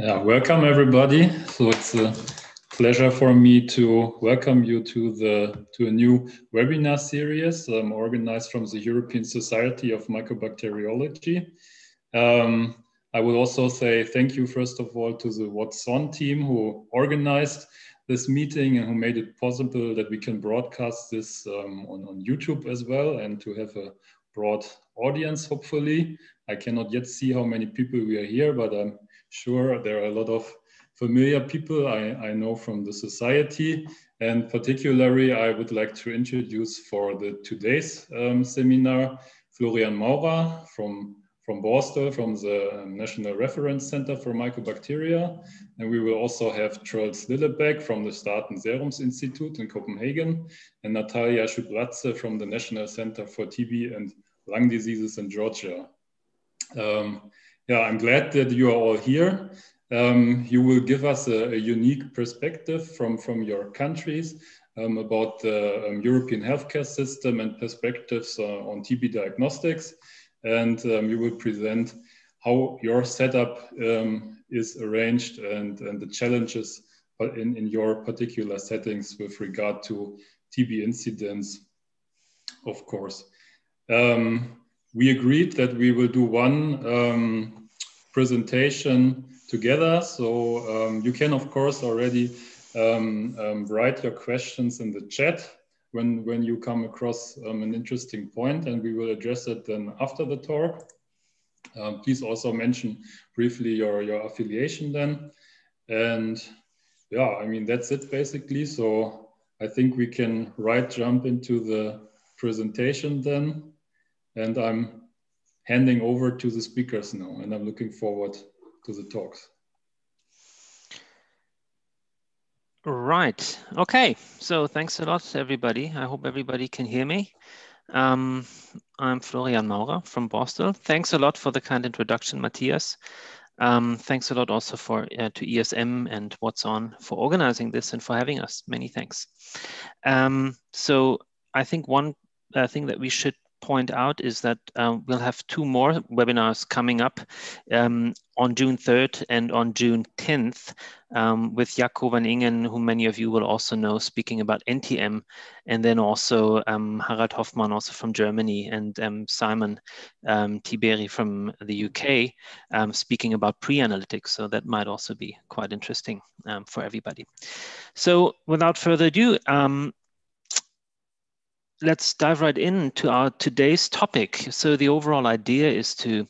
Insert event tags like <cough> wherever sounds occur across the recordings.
Yeah, welcome everybody. So it's a pleasure for me to welcome you to the to a new webinar series um, organized from the European Society of Mycobacteriology. Um, I will also say thank you first of all to the Watson team who organized this meeting and who made it possible that we can broadcast this um, on, on YouTube as well and to have a broad audience hopefully. I cannot yet see how many people we are here, but I'm sure there are a lot of familiar people I, I know from the society. And particularly, I would like to introduce for the today's um, seminar, Florian Maurer from, from Borstel, from the um, National Reference Center for Mycobacteria. And we will also have Troels Lillebaek from the Statens Serum Institute in Copenhagen, and Natalia Shubladze from the National Center for TB and Lung Diseases in Georgia. Um, yeah, I'm glad that you are all here. Um, you will give us a, a, unique perspective from, from your countries um, about the um, European healthcare system and perspectives uh, on TB diagnostics. And um, you will present how your setup um, is arranged and, and the challenges in, in your particular settings with regard to TB incidents, of course. Um, we agreed that we will do one um, presentation together. So um, you can, of course, already um, um write your questions in the chat when, when you come across um, an interesting point and we will address it then after the talk. Um, please also mention briefly your, your affiliation then. And yeah, I mean, that's it basically. So I think we can right jump into the presentation then and I'm handing over to the speakers now, and I'm looking forward to the talks. Right. Okay. So thanks a lot, everybody. I hope everybody can hear me. Um, I'm Florian Maurer from Borstel. Thanks a lot for the kind introduction, Matthias. Um, thanks a lot also for uh, to ESM and What's On for organizing this and for having us. Many thanks. Um, so I think one uh, thing that we should point out is that um, we'll have two more webinars coming up um, on June 3rd and on June 10th um, with Jaco van Ingen, who many of you will also know, speaking about NTM, and then also um, Harald Hoffmann, also from Germany, and um, Simon um, Tiberi from the UK, speaking about pre-analytics. So that might also be quite interesting for everybody. So without further ado, let's dive right into our today's topic. So the overall idea is to,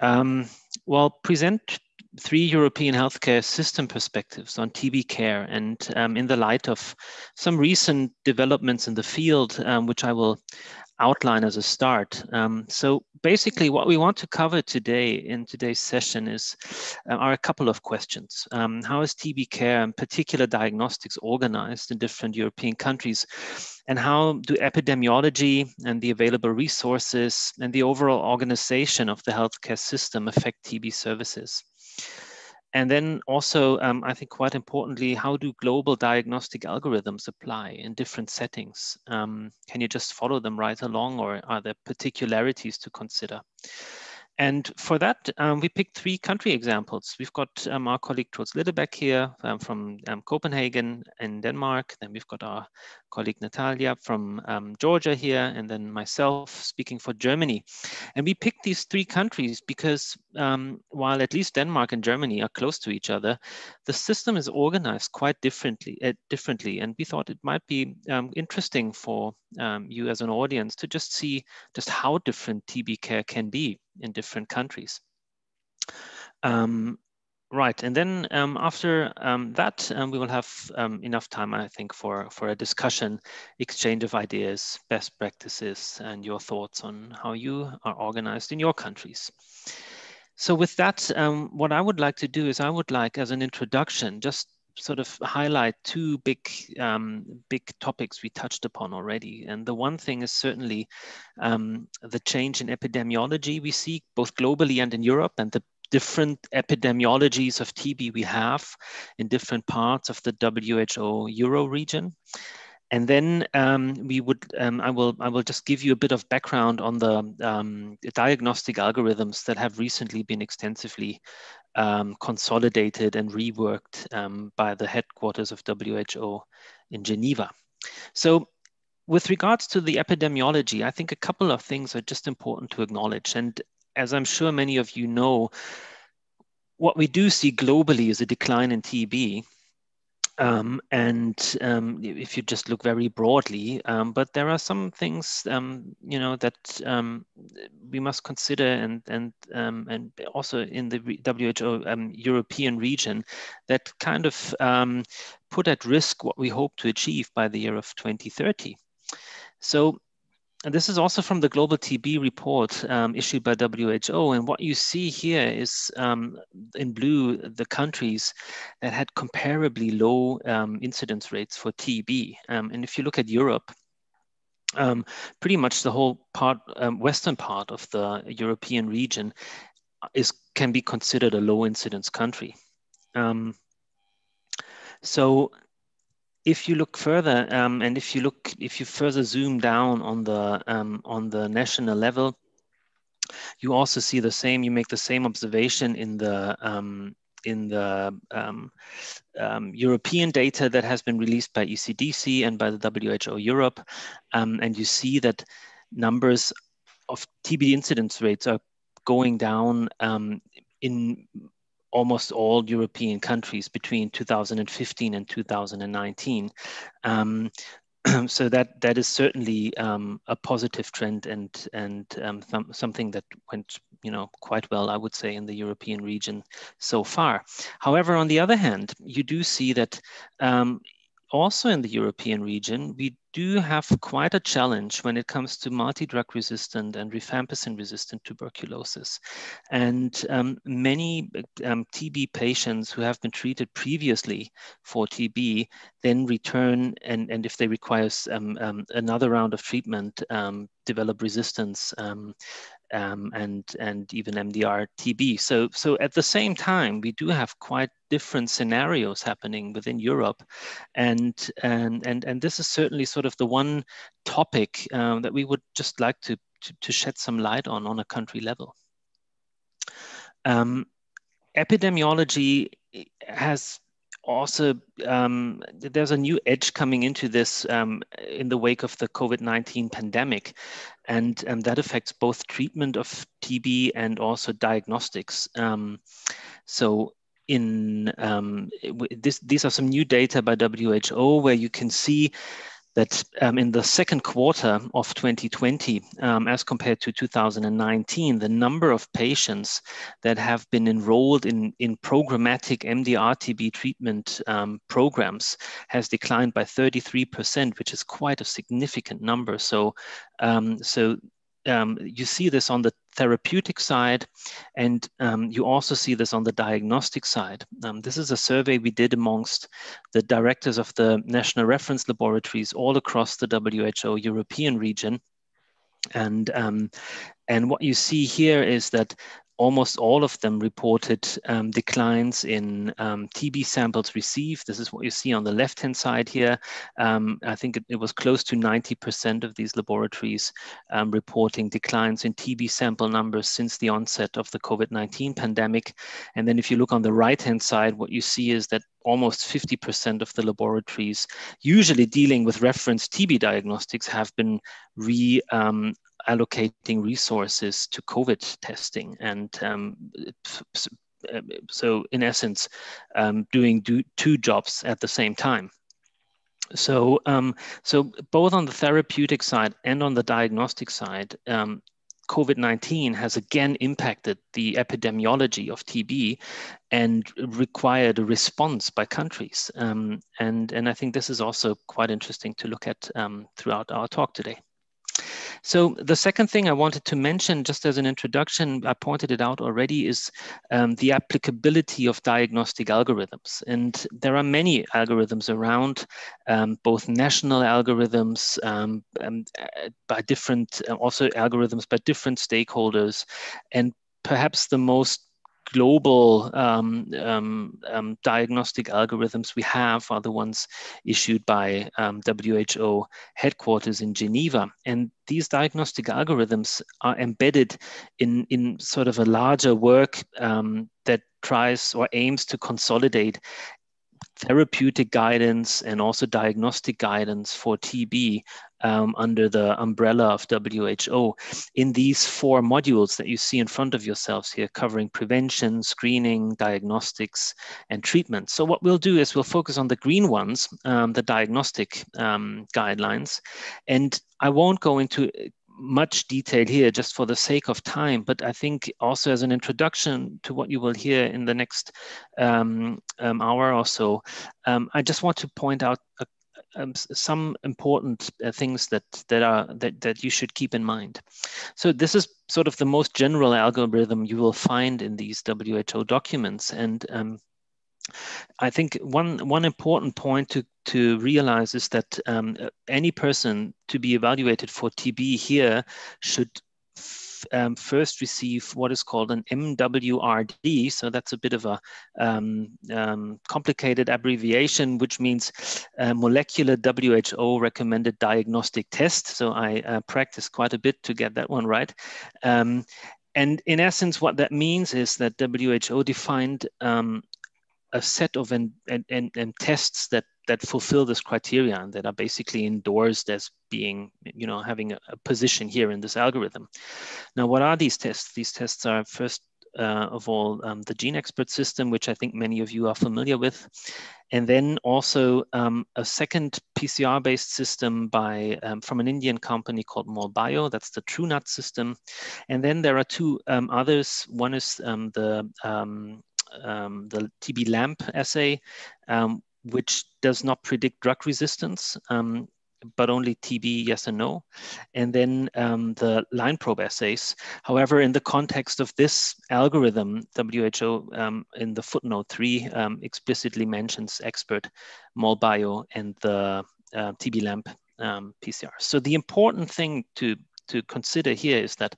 um, well, present three European healthcare system perspectives on TB care and um, in the light of some recent developments in the field, um, which I will outline as a start. Um, so basically what we want to cover today in today's session is uh, are a couple of questions. Um, how is TB care and particular diagnostics organized in different European countries? And how do epidemiology and the available resources and the overall organization of the healthcare system affect TB services? And then also, um, I think quite importantly, how do global diagnostic algorithms apply in different settings? Um, can you just follow them right along or are there particularities to consider? And for that, um, we picked three country examples. We've got um, our colleague Troels Lillebaek here um, from um, Copenhagen in Denmark. Then we've got our colleague Natalia from um, Georgia here, and then myself speaking for Germany. And we picked these three countries because um, while at least Denmark and Germany are close to each other, the system is organized quite differently. Uh, differently, and we thought it might be interesting for you as an audience to just see just how different TB care can be in different countries. Um, right, and then um, after um, that, um, we will have um, enough time, I think, for, for a discussion, exchange of ideas, best practices, and your thoughts on how you are organized in your countries. So with that, um, what I would like to do is I would like, as an introduction, just sort of highlight two big um, big topics we touched upon already. And the one thing is certainly um, the change in epidemiology we see both globally and in Europe, and the different epidemiologies of TB we have in different parts of the WHO Euro region. And then um, we would, um, I will, I will just give you a bit of background on the um, diagnostic algorithms that have recently been extensively um, consolidated and reworked um, by the headquarters of WHO in Geneva. So with regards to the epidemiology, I think a couple of things are just important to acknowledge. And as I'm sure many of you know, what we do see globally is a decline in TB. Um, and um, if you just look very broadly, um, but there are some things, um, you know, that um, we must consider, and and um, and also in the WHO European region, that kind of put at risk what we hope to achieve by the year of 2030. So and this is also from the Global TB report um, issued by WHO. And what you see here is um, in blue the countries that had comparably low um, incidence rates for TB. Um, and if you look at Europe, um, pretty much the whole part, um, western part of the European region is can be considered a low incidence country. so if you look further, um, and if you look, if you further zoom down on the um, on the national level, you also see the same. You make the same observation in the um, in the um, um, European data that has been released by ECDC and by the WHO Europe, um, and you see that numbers of TB incidence rates are going down in almost all European countries between 2015 and 2019. Um, <clears throat> so that that is certainly um, a positive trend and and um, th something that went you know quite well I would say in the European region so far. However, on the other hand, you do see that um, also in the European region, we do have quite a challenge when it comes to multi-drug resistant and rifampicin resistant tuberculosis. And um, many um, TB patients who have been treated previously for TB then return and, and if they require um, um another round of treatment, um, develop resistance um, and and even MDR TB. So so at the same time, we do have quite different scenarios happening within Europe, and and and and this is certainly sort of the one topic um, that we would just like to, to, to shed some light on on a country level. Um, epidemiology has also um, there's a new edge coming into this um, in the wake of the COVID-19 pandemic, and um, that affects both treatment of TB and also diagnostics. Um, so in um, this, these are some new data by WHO where you can see that um, in the second quarter of 2020, um, as compared to 2019, the number of patients that have been enrolled in, in programmatic MDR-TB treatment um, programs has declined by 33%, which is quite a significant number. So, um, so um, you see this on the therapeutic side, and um, you also see this on the diagnostic side. Um, this is a survey we did amongst the directors of the national reference laboratories all across the WHO European region. And, um, and what you see here is that almost all of them reported um, declines in um, TB samples received. This is what you see on the left-hand side here. Um, I think it, it, was close to 90% of these laboratories um, reporting declines in TB sample numbers since the onset of the COVID-19 pandemic. And then if you look on the right-hand side, what you see is that almost 50% of the laboratories usually dealing with reference TB diagnostics have been re um, allocating resources to COVID testing and um, so in essence, um, doing do, two jobs at the same time. So, um, so both on the therapeutic side and on the diagnostic side, um, COVID-19 has again impacted the epidemiology of TB and required a response by countries. Um, and, and I think this is also quite interesting to look at um, throughout our talk today. So the second thing I wanted to mention, just as an introduction, I pointed it out already, is um, the applicability of diagnostic algorithms. And there are many algorithms around, um, both national algorithms um, um by different, uh, also algorithms by different stakeholders. And perhaps the most global um, um, um, diagnostic algorithms we have are the ones issued by um, WHO headquarters in Geneva. And these diagnostic algorithms are embedded in, in sort of a larger work um, that tries or aims to consolidate therapeutic guidance and also diagnostic guidance for TB um, under the umbrella of WHO in these four modules that you see in front of yourselves here, covering prevention, screening, diagnostics, and treatment. So what we'll do is we'll focus on the green ones, um, the diagnostic um, guidelines, and I won't go into much detail here just for the sake of time, but I think also as an introduction to what you will hear in the next um, um, hour or so, um, I just want to point out a, um, some important uh, things that that are that, that you should keep in mind. So this is sort of the most general algorithm you will find in these WHO documents, and um, I think one one important point to to realize is that um, any person to be evaluated for TB here should um, first receive what is called an MWRD. So that's a bit of a um, um, complicated abbreviation, which means molecular WHO recommended diagnostic test. So I uh, quite a bit to get that one right. Um, and in essence, what that means is that WHO defined um, a set of and and tests that that fulfill this criteria and that are basically endorsed as being, you know, having a, a, position here in this algorithm. Now, what are these tests? These tests are first uh, of all um, the GeneXpert system, which I think many of you are familiar with, and then also um, a second PCR-based system by um, from an Indian company called MolBio. That's the Truenat system, and then there are two um, others. One is um, the um, the TB LAMP assay, which does not predict drug resistance, um, but only TB yes and no. And then um, the line probe assays. However, in the context of this algorithm, WHO um, in the footnote three um, explicitly mentions Xpert MolBio and the uh, TB LAMP PCR. So the important thing to, to consider here is that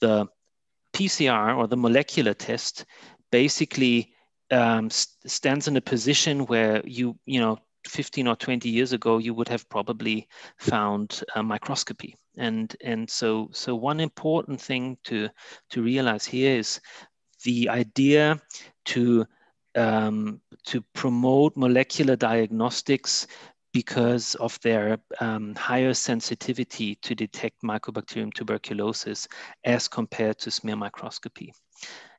the PCR or the molecular test basically um, stands in a position where you, you know, 15 or 20 years ago, you would have probably found a microscopy. And, and so, so one important thing to, to realize here is the idea to, um, to promote molecular diagnostics because of their um, higher sensitivity to detect Mycobacterium tuberculosis as compared to smear microscopy.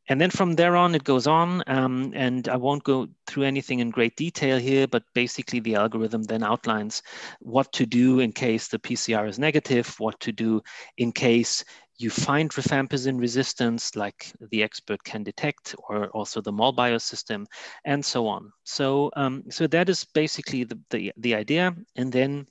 And then from there on, it goes on. Um, and I won't go through anything in great detail here, but basically the algorithm then outlines what to do in case the PCR is negative, what to do in case you find rifampicin resistance like the Xpert can detect or also the MolBio system and so on. So, um, so that is basically the, the, the idea. And then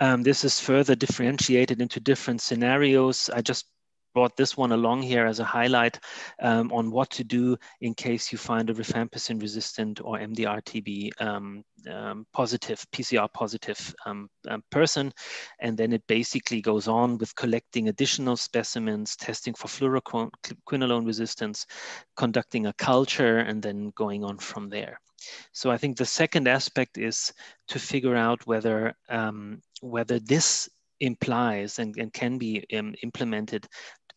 um, this is further differentiated into different scenarios. I just brought this one along here as a highlight um, on what to do in case you find a rifampicin resistant or MDR-TB um, um, positive, PCR positive um, um, person. And then it basically goes on with collecting additional specimens, testing for fluoroquinolone resistance, conducting a culture, and then going on from there. So I think the second aspect is to figure out whether um, whether this implies and, and can be um, implemented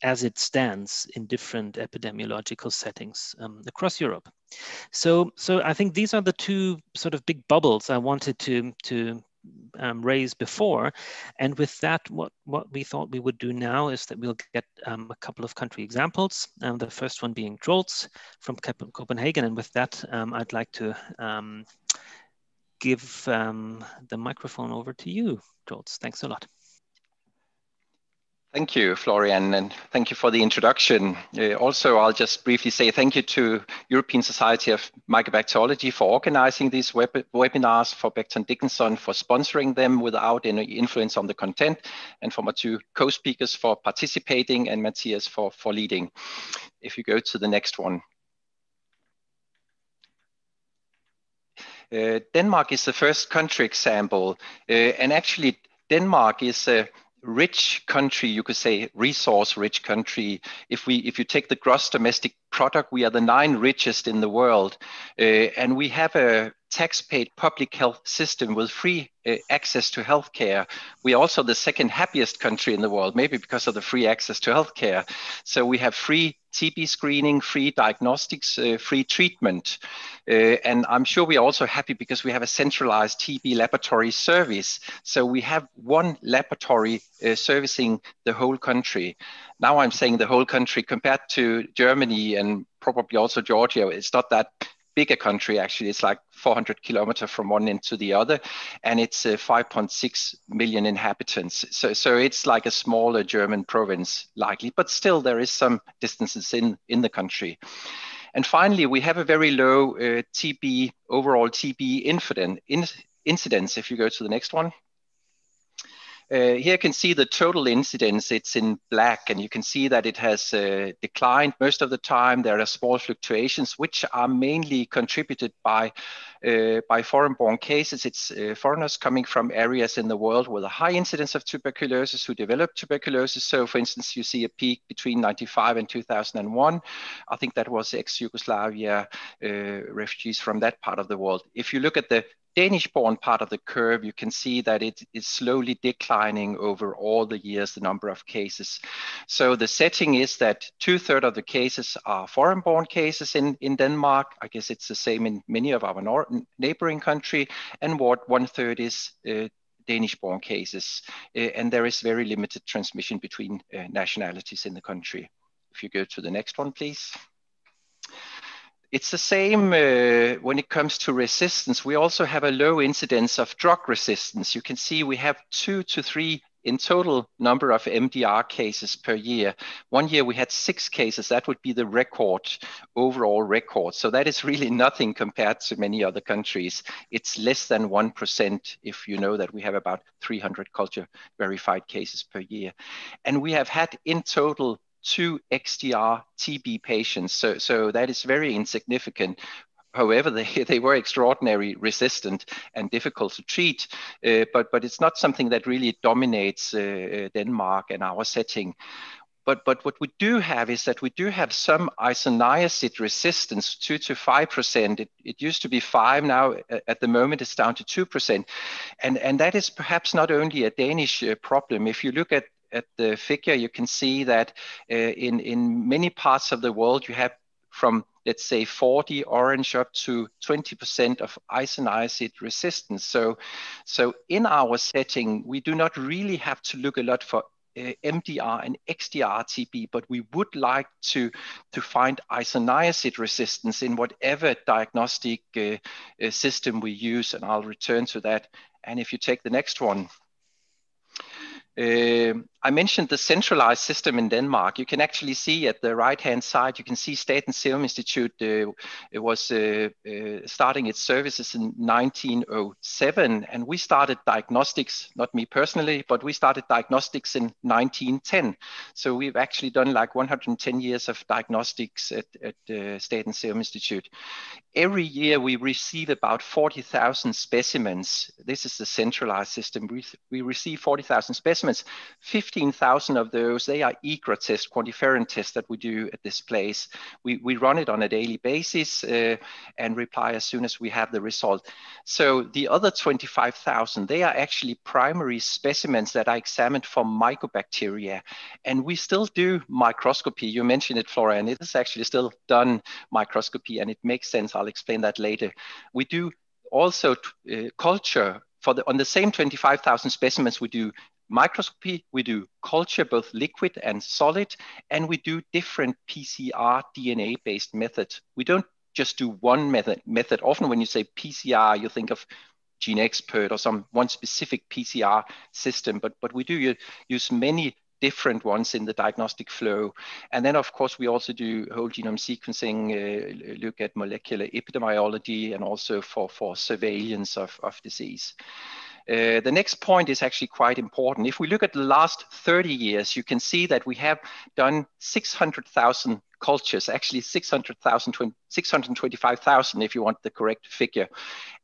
as it stands in different epidemiological settings um, across Europe. So, so I think these are the two sort of big bubbles I wanted to, to um, raise before. And with that, what, what we thought we would do now is that we'll get um, a couple of country examples. Um, the first one being Troels from Copenhagen. And with that, um, I'd like to um, give um, the microphone over to you, Troels. Thanks a lot. Thank you, Florian, and thank you for the introduction. Uh, also, I'll just briefly say thank you to European Society of Mycobacteriology for organizing these web webinars, for Becton Dickinson for sponsoring them without any influence on the content, and for my two co-speakers for participating, and Matthias for, for leading. If you go to the next one. Uh, Denmark is the first country example, uh, and actually Denmark is a rich country, you could say resource rich country. If we if you take the gross domestic product, we are the nine richest in the world, uh, and we have a tax-paid public health system with free uh, access to healthcare. We are also the second happiest country in the world, maybe because of the free access to healthcare. So we have free TB screening, free diagnostics, uh, free treatment. Uh, and I'm sure we're also happy because we have a centralized TB laboratory service. So we have one laboratory uh, servicing the whole country. Now I'm saying the whole country compared to Germany and probably also Georgia, it's not that big a country actually. It's like 400 kilometers from one end to the other and it's uh, 5.6 million inhabitants. So so it's like a smaller german province likely but still there is some distances in in the country. And finally we have a very low uh, tb overall tb incident in, incidence if you go to the next one uh, here you can see the total incidence, it's in black, and you can see that it has uh, declined most of the time. There are small fluctuations, which are mainly contributed by, uh, by foreign-born cases. It's uh, foreigners coming from areas in the world with a high incidence of tuberculosis who develop tuberculosis. So for instance, you see a peak between 95 and 2001. I think that was ex-Yugoslavia uh, refugees from that part of the world. If you look at the Danish-born part of the curve, you can see that it is slowly declining over all the years, the number of cases. So the setting is that two-thirds of the cases are foreign-born cases in, in Denmark. I guess it's the same in many of our neighboring country. And what one-third is uh, Danish-born cases. Uh, and there is very limited transmission between uh, nationalities in the country. If you go to the next one, please. It's the same uh, when it comes to resistance. We also have a low incidence of drug resistance. You can see we have two to three in total number of MDR cases per year. One year we had six cases. That would be the record, overall record. So that is really <laughs> nothing compared to many other countries. It's less than 1% if you know that we have about 300 culture verified cases per year. And we have had in total two XDR TB patients. So, so that is very insignificant. However, <laughs> they, they were extraordinarily resistant and difficult to treat, uh, but, but it's not something that really dominates uh, uh, Denmark and our setting. But, but what we do have is that we do have some isoniazid resistance, 2 to 5%. It, it used to be 5 now, at the moment it's down to 2%. And, and that is perhaps not only a Danish uh, problem. If you look at at the figure, you can see that uh, in, in many parts of the world, you have from let's say 40 orange up to 20% of isoniazid resistance. So, so in our setting, we do not really have to look a lot for uh, MDR and XDR TB, but we would like to, to find isoniazid resistance in whatever diagnostic uh, uh, system we use, and I'll return to that. And if you take the next one, uh, I mentioned the centralized system in Denmark. You can actually see at the right-hand side, you can see Statens Serum Institute. Uh, it was uh, uh starting its services in 1907, and we started diagnostics, not me personally, but we started diagnostics in 1910. So we've actually done like 110 years of diagnostics at, at uh, Statens Serum Institute. Every year we receive about 40,000 specimens. This is the centralized system. We, we receive 40,000 specimens. 15,000 of those, they are IGRA tests, QuantiFERON tests that we do at this place. We, we run it on a daily basis uh, and reply as soon as we have the result. So the other 25,000, they are actually primary specimens that are examined for mycobacteria. And we still do microscopy. You mentioned it, Flora, and It is actually still done microscopy and it makes sense. I'll explain that later. We do also uh, culture for the, on the same 25,000 specimens, we do microscopy, we do culture, both liquid and solid, and we do different PCR DNA-based methods. We don't just do one method. Method. Often when you say PCR, you think of GeneXpert or some one specific PCR system, but, but we do use many different ones in the diagnostic flow. And then, of course, we also do whole genome sequencing, uh, look at molecular epidemiology, and also for, for surveillance of, of disease. Uh, the next point is actually quite important. If we look at the last 30 years, you can see that we have done 600,000 cultures, actually 600,000, 625,000 if you want the correct figure.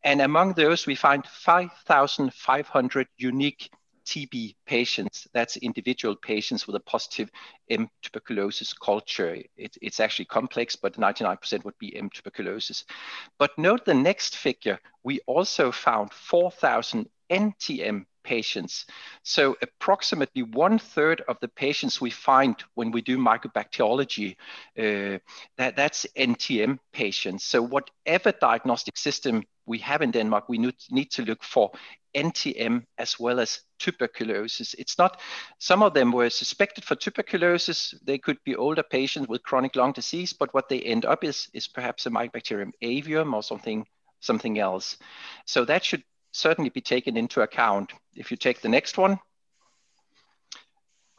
And among those, we find 5,500 unique TB patients. That's individual patients with a positive M tuberculosis culture. It, it's actually complex, but 99% would be M tuberculosis. But note the next figure. We also found 4,000 NTM patients. So approximately one third of the patients we find when we do mycobacteriology, uh, that, that's NTM patients. So whatever diagnostic system we have in Denmark, we need to look for NTM as well as tuberculosis. It's not, some of them were suspected for tuberculosis. They could be older patients with chronic lung disease, but what they end up is, is perhaps a Mycobacterium avium or something, something else. So that should certainly be taken into account. If you take the next one.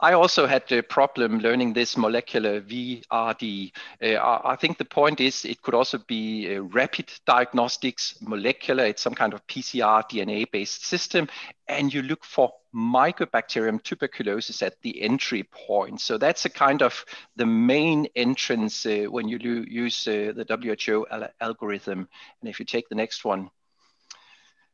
I also had a problem learning this molecular VRD. Uh, I think the point is it could also be rapid diagnostics, molecular, it's some kind of PCR DNA based system, and you look for Mycobacterium tuberculosis at the entry point. So that's a kind of the main entrance uh, when you use uh, the WHO al algorithm. And if you take the next one.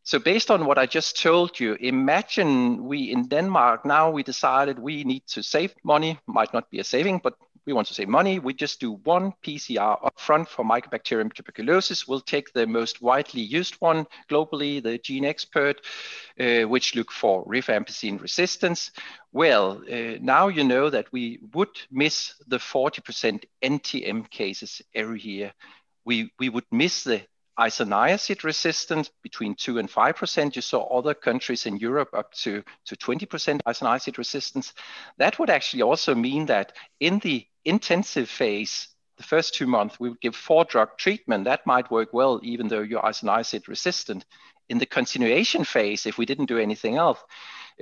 So based on what I just told you, imagine we in Denmark, now we decided we need to save money, might not be a saving, but we want to save money. We just do one PCR upfront for Mycobacterium tuberculosis. We'll take the most widely used one globally, the GeneXpert, uh, which look for rifampicin resistance. Well, uh, now you know that we would miss the 40% NTM cases every year. We, we would miss the isoniazid resistance between 2 and 5%. You saw other countries in Europe up to, to 20% isoniazid resistance. That would actually also mean that in the intensive phase, the first two months, we would give four drug treatment. That might work well, even though you're isoniazid resistant. In the continuation phase, if we didn't do anything else,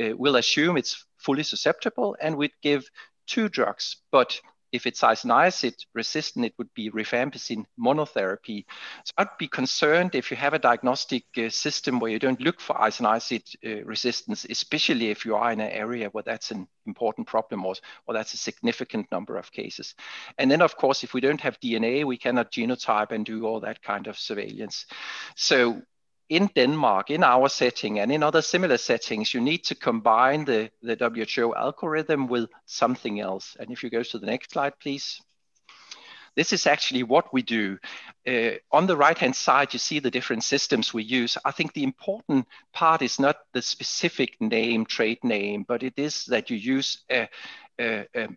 uh, we'll assume it's fully susceptible and we'd give two drugs. But if it's isoniazid resistant, it would be rifampicin monotherapy. So I'd be concerned if you have a diagnostic uh, system where you don't look for isoniazid uh, resistance, especially if you are in an area where that's an important problem or, or that's a significant number of cases. And then, of course, if we don't have DNA, we cannot genotype and do all that kind of surveillance. So in Denmark, in our setting and in other similar settings, you need to combine the, the WHO algorithm with something else. And if you go to the next slide, please. This is actually what we do. Uh, on the right-hand side, you see the different systems we use. I think the important part is not the specific name, trade name, but it is that you use a, a,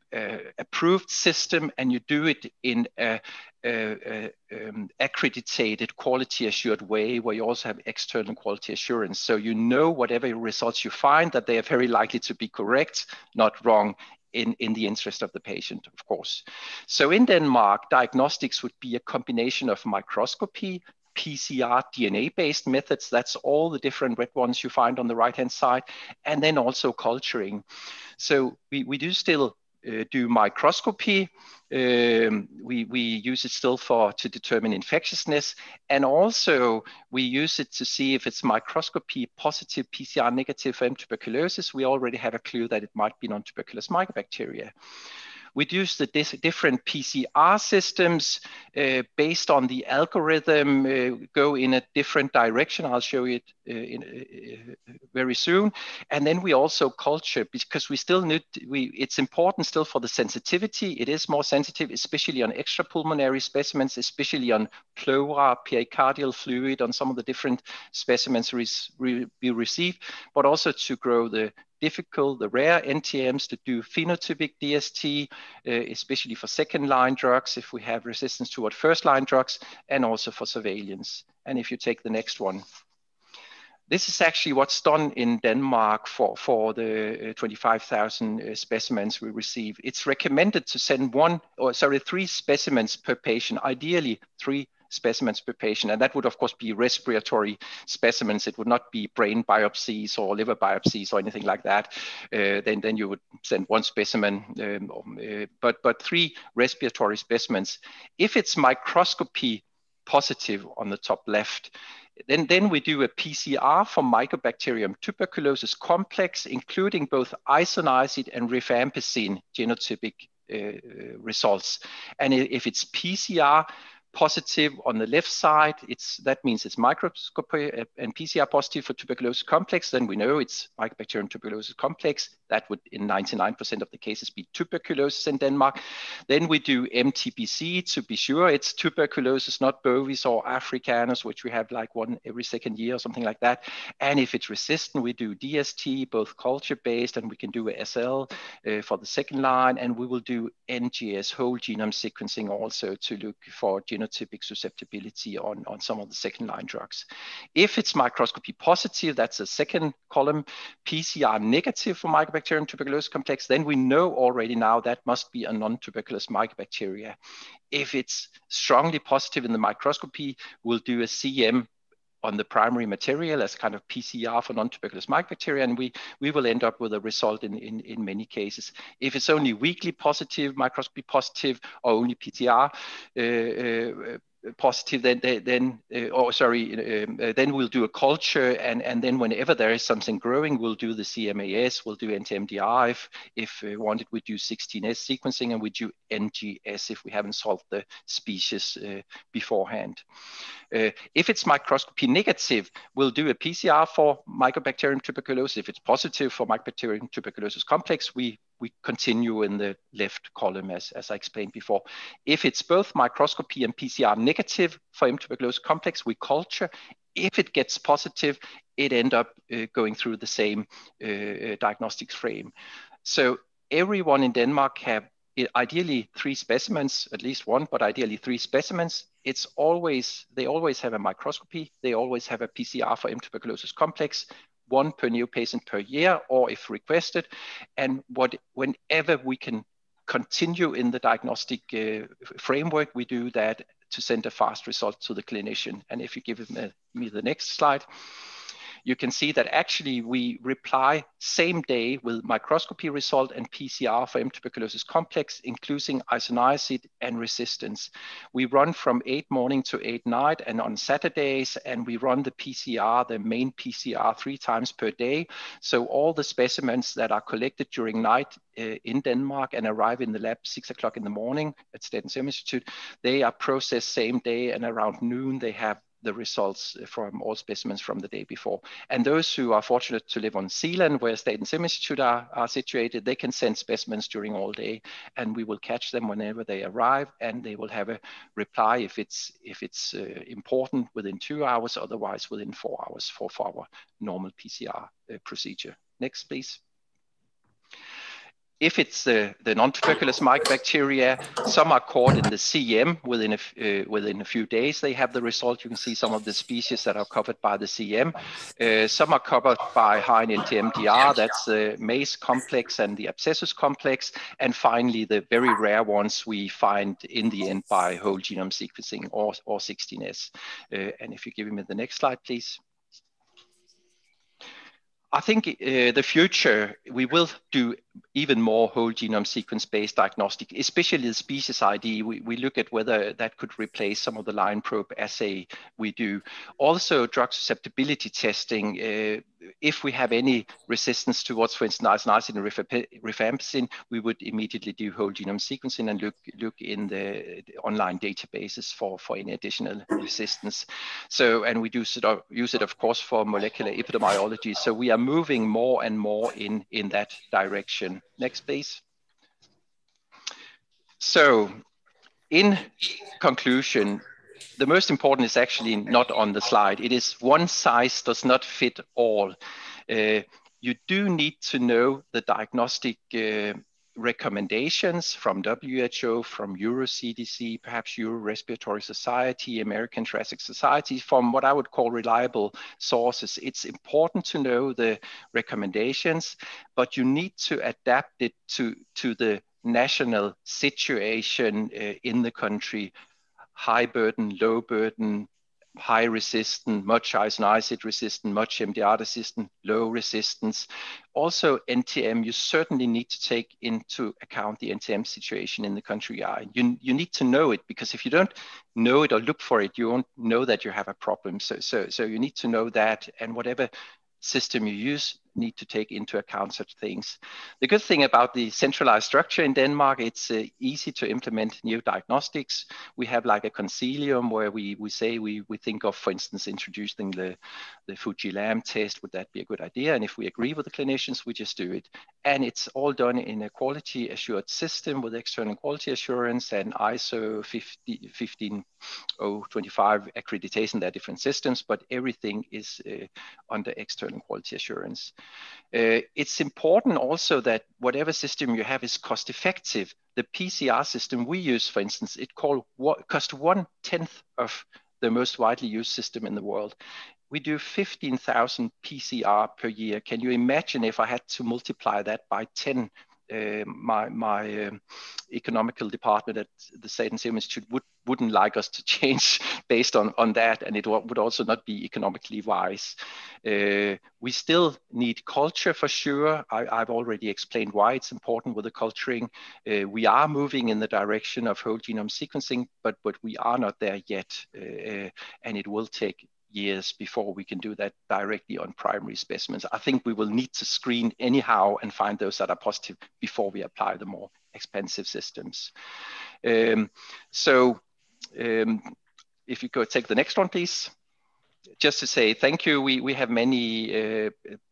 approved system and you do it in a, um, accredited quality assured way where you also have external quality assurance. So you know whatever results you find that they are very likely to be correct, not wrong in, in the interest of the patient, of course. So in Denmark, diagnostics would be a combination of microscopy, PCR DNA-based methods. That's all the different red ones you find on the right-hand side, and then also culturing. So we, we do still uh, do microscopy. Um, we, we use it still for to determine infectiousness. And also we use it to see if it's microscopy positive, PCR negative M tuberculosis. We already have a clue that it might be non-tuberculous mycobacteria. We use the different PCR systems uh, based on the algorithm, uh, go in a different direction. I'll show you it uh, in, uh, very soon. And then we also culture because we still need, we, it's important still for the sensitivity. It is more sensitive, especially on extrapulmonary specimens, especially on pleura, pericardial fluid, on some of the different specimens we receive, but also to grow the difficult, the rare NTMs to do phenotypic DST, uh, especially for second line drugs, if we have resistance toward first line drugs, and also for surveillance. And if you take the next one. This is actually what's done in Denmark for, for the uh, 25,000 uh, specimens we receive. It's recommended to send one, or sorry, three specimens per patient, ideally three specimens per patient. And that would, of course, be respiratory specimens. It would not be brain biopsies or liver biopsies or anything like that. Uh, then, then you would send one specimen, um, uh, but, but three respiratory specimens. If it's microscopy positive on the top left, then, then we do a PCR for Mycobacterium tuberculosis complex, including both isoniazid and rifampicin genotypic uh, results. And if it's PCR positive on the left side, it's that means it's microscopy uh, and PCR positive for tuberculosis complex, then we know it's mycobacterium tuberculosis complex. That would in 99% of the cases be tuberculosis in Denmark. Then we do MTBC to be sure it's tuberculosis, not bovis or africanum, which we have like one every second year or something like that. And if it's resistant, we do DST, both culture-based, and we can do SL uh, for the second line, and we will do NGS, whole genome sequencing also to look for genotypic susceptibility on, on some of the second line drugs. If it's microscopy positive, that's the second column, PCR negative for mycobacterium tuberculosis complex, then we know already now that must be a non-tuberculous mycobacteria. If it's strongly positive in the microscopy, we'll do a CM on the primary material as kind of PCR for non-tuberculous mycobacteria, and we, we will end up with a result in, in, in many cases. If it's only weakly positive, microscopy positive, or only PTR uh, uh, positive, then then uh, or sorry, um, uh, then we'll do a culture, and and then whenever there is something growing, we'll do the CMAS, we'll do NTMDR. If if we wanted, we do 16S sequencing, and we do NGS if we haven't solved the species uh, beforehand. Uh, if it's microscopy negative, we'll do a PCR for Mycobacterium tuberculosis. If it's positive for Mycobacterium tuberculosis complex, we we continue in the left column as, as I explained before. If it's both microscopy and PCR negative for M tuberculosis complex, we culture. If it gets positive, it end up uh, going through the same uh, uh diagnostics frame. So everyone in Denmark have ideally three specimens, at least one, but ideally three specimens. It's always, they always have a microscopy. They always have a PCR for M tuberculosis complex one per new patient per year, or if requested. And what, whenever we can continue in the diagnostic uh, framework, we do that to send a fast result to the clinician. And if you give me the next slide, you can see that actually we reply same day with microscopy result and PCR for M. tuberculosis complex, including isoniazid and resistance. We run from eight morning to eight night and on Saturdays, and we run the PCR, the main PCR three times per day. So all the specimens that are collected during night uh, in Denmark and arrive in the lab six o'clock in the morning at Statens Serum Institute, they are processed same day and around noon they have the results from all specimens from the day before. And those who are fortunate to live on Zealand, where Statens Serum Institute are, are situated, they can send specimens during all day, and we will catch them whenever they arrive, and they will have a reply if it's if it's uh, important within two hours, otherwise within four hours for, for our normal PCR uh, procedure. Next, please if it's the, the non-tuberculous mycobacteria, some are caught in the CM within a, uh, within a few days. They have the result. You can see some of the species that are covered by the CM. Uh, some are covered by high NTMDR, that's the MACE complex and the abscessus complex. And finally, the very rare ones we find in the end by whole genome sequencing or, or 16S. Uh, and if you give me the next slide, please. I think uh, the future, we will do even more whole genome sequence based diagnostic, especially the species ID. We, we look at whether that could replace some of the line probe assay we do. Also, drug susceptibility testing. Uh, if we have any resistance towards, for instance, isoniazid and rifampicin, we would immediately do whole genome sequencing and look look in the, the online databases for, for any additional resistance. So, and we do sort of use it, of course, for molecular epidemiology. So we are moving more and more in, in that direction. Next, please. So in conclusion, the most important is actually not on the slide. It is one size does not fit all. Uh, you do need to know the diagnostic uh, recommendations from WHO, from EuroCDC, perhaps Euro Respiratory Society, American Thoracic Society, from what I would call reliable sources. It's important to know the recommendations, but you need to adapt it to, to the national situation uh, in the country high burden, low burden, high resistant, much isoniazid resistant, much MDR resistant, low resistance. Also NTM, you certainly need to take into account the NTM situation in the country you are. You, you need to know it because if you don't know it or look for it, you won't know that you have a problem. So, so, so you need to know that and whatever system you use, need to take into account such things. The good thing about the centralized structure in Denmark, it's uh, easy to implement new diagnostics. We have like a concilium where we, we say we, we think of, for instance, introducing the, the Fuji-LAM test. Would that be a good idea? And if we agree with the clinicians, we just do it. And it's all done in a quality assured system with external quality assurance and ISO 50, 15025 accreditation. There are different systems, but everything is uh, under external quality assurance. Uh, it's important also that whatever system you have is cost effective. The PCR system we use, for instance, it called, cost one tenth of the most widely used system in the world. We do 15,000 PCR per year. Can you imagine if I had to multiply that by 10 uh, my my um, economical department at the Statens Serum Institute would wouldn't like us to <laughs> change based on on that, and it would also not be economically wise. Uh, we still need culture for sure. I, have already explained why it's important with the culturing. Uh, we are moving in the direction of whole genome sequencing, but but we are not there yet, uh, and it will take years before we can do that directly on primary specimens. I think we will need to screen anyhow and find those that are positive before we apply the more expensive systems. Um, so um, if you could take the next one, please. Just to say thank you, we, we have many uh,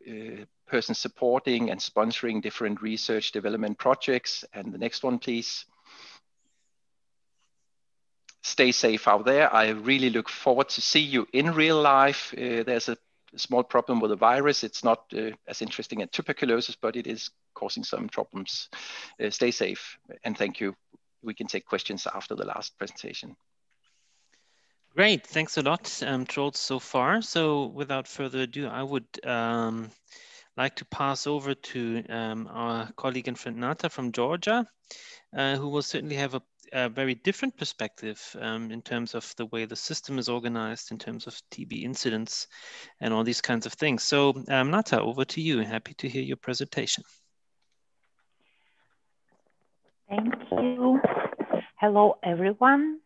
uh, persons supporting and sponsoring different research development projects. And the next one, please stay safe out there. I really look forward to see you in real life. Uh, there's a small problem with the virus. It's not uh, as interesting as tuberculosis, but it is causing some problems. Uh, stay safe and thank you. We can take questions after the last presentation. Great, thanks a lot, um, Troels, so far. So without further ado, I would um, like to pass over to um, our colleague and friend Nata from Georgia, uh, who will certainly have a a very different perspective um, in terms of the way the system is organized, in terms of TB incidents, and all these kinds of things. So, um, Nata, over to you. Happy to hear your presentation. Thank you. Hello, everyone.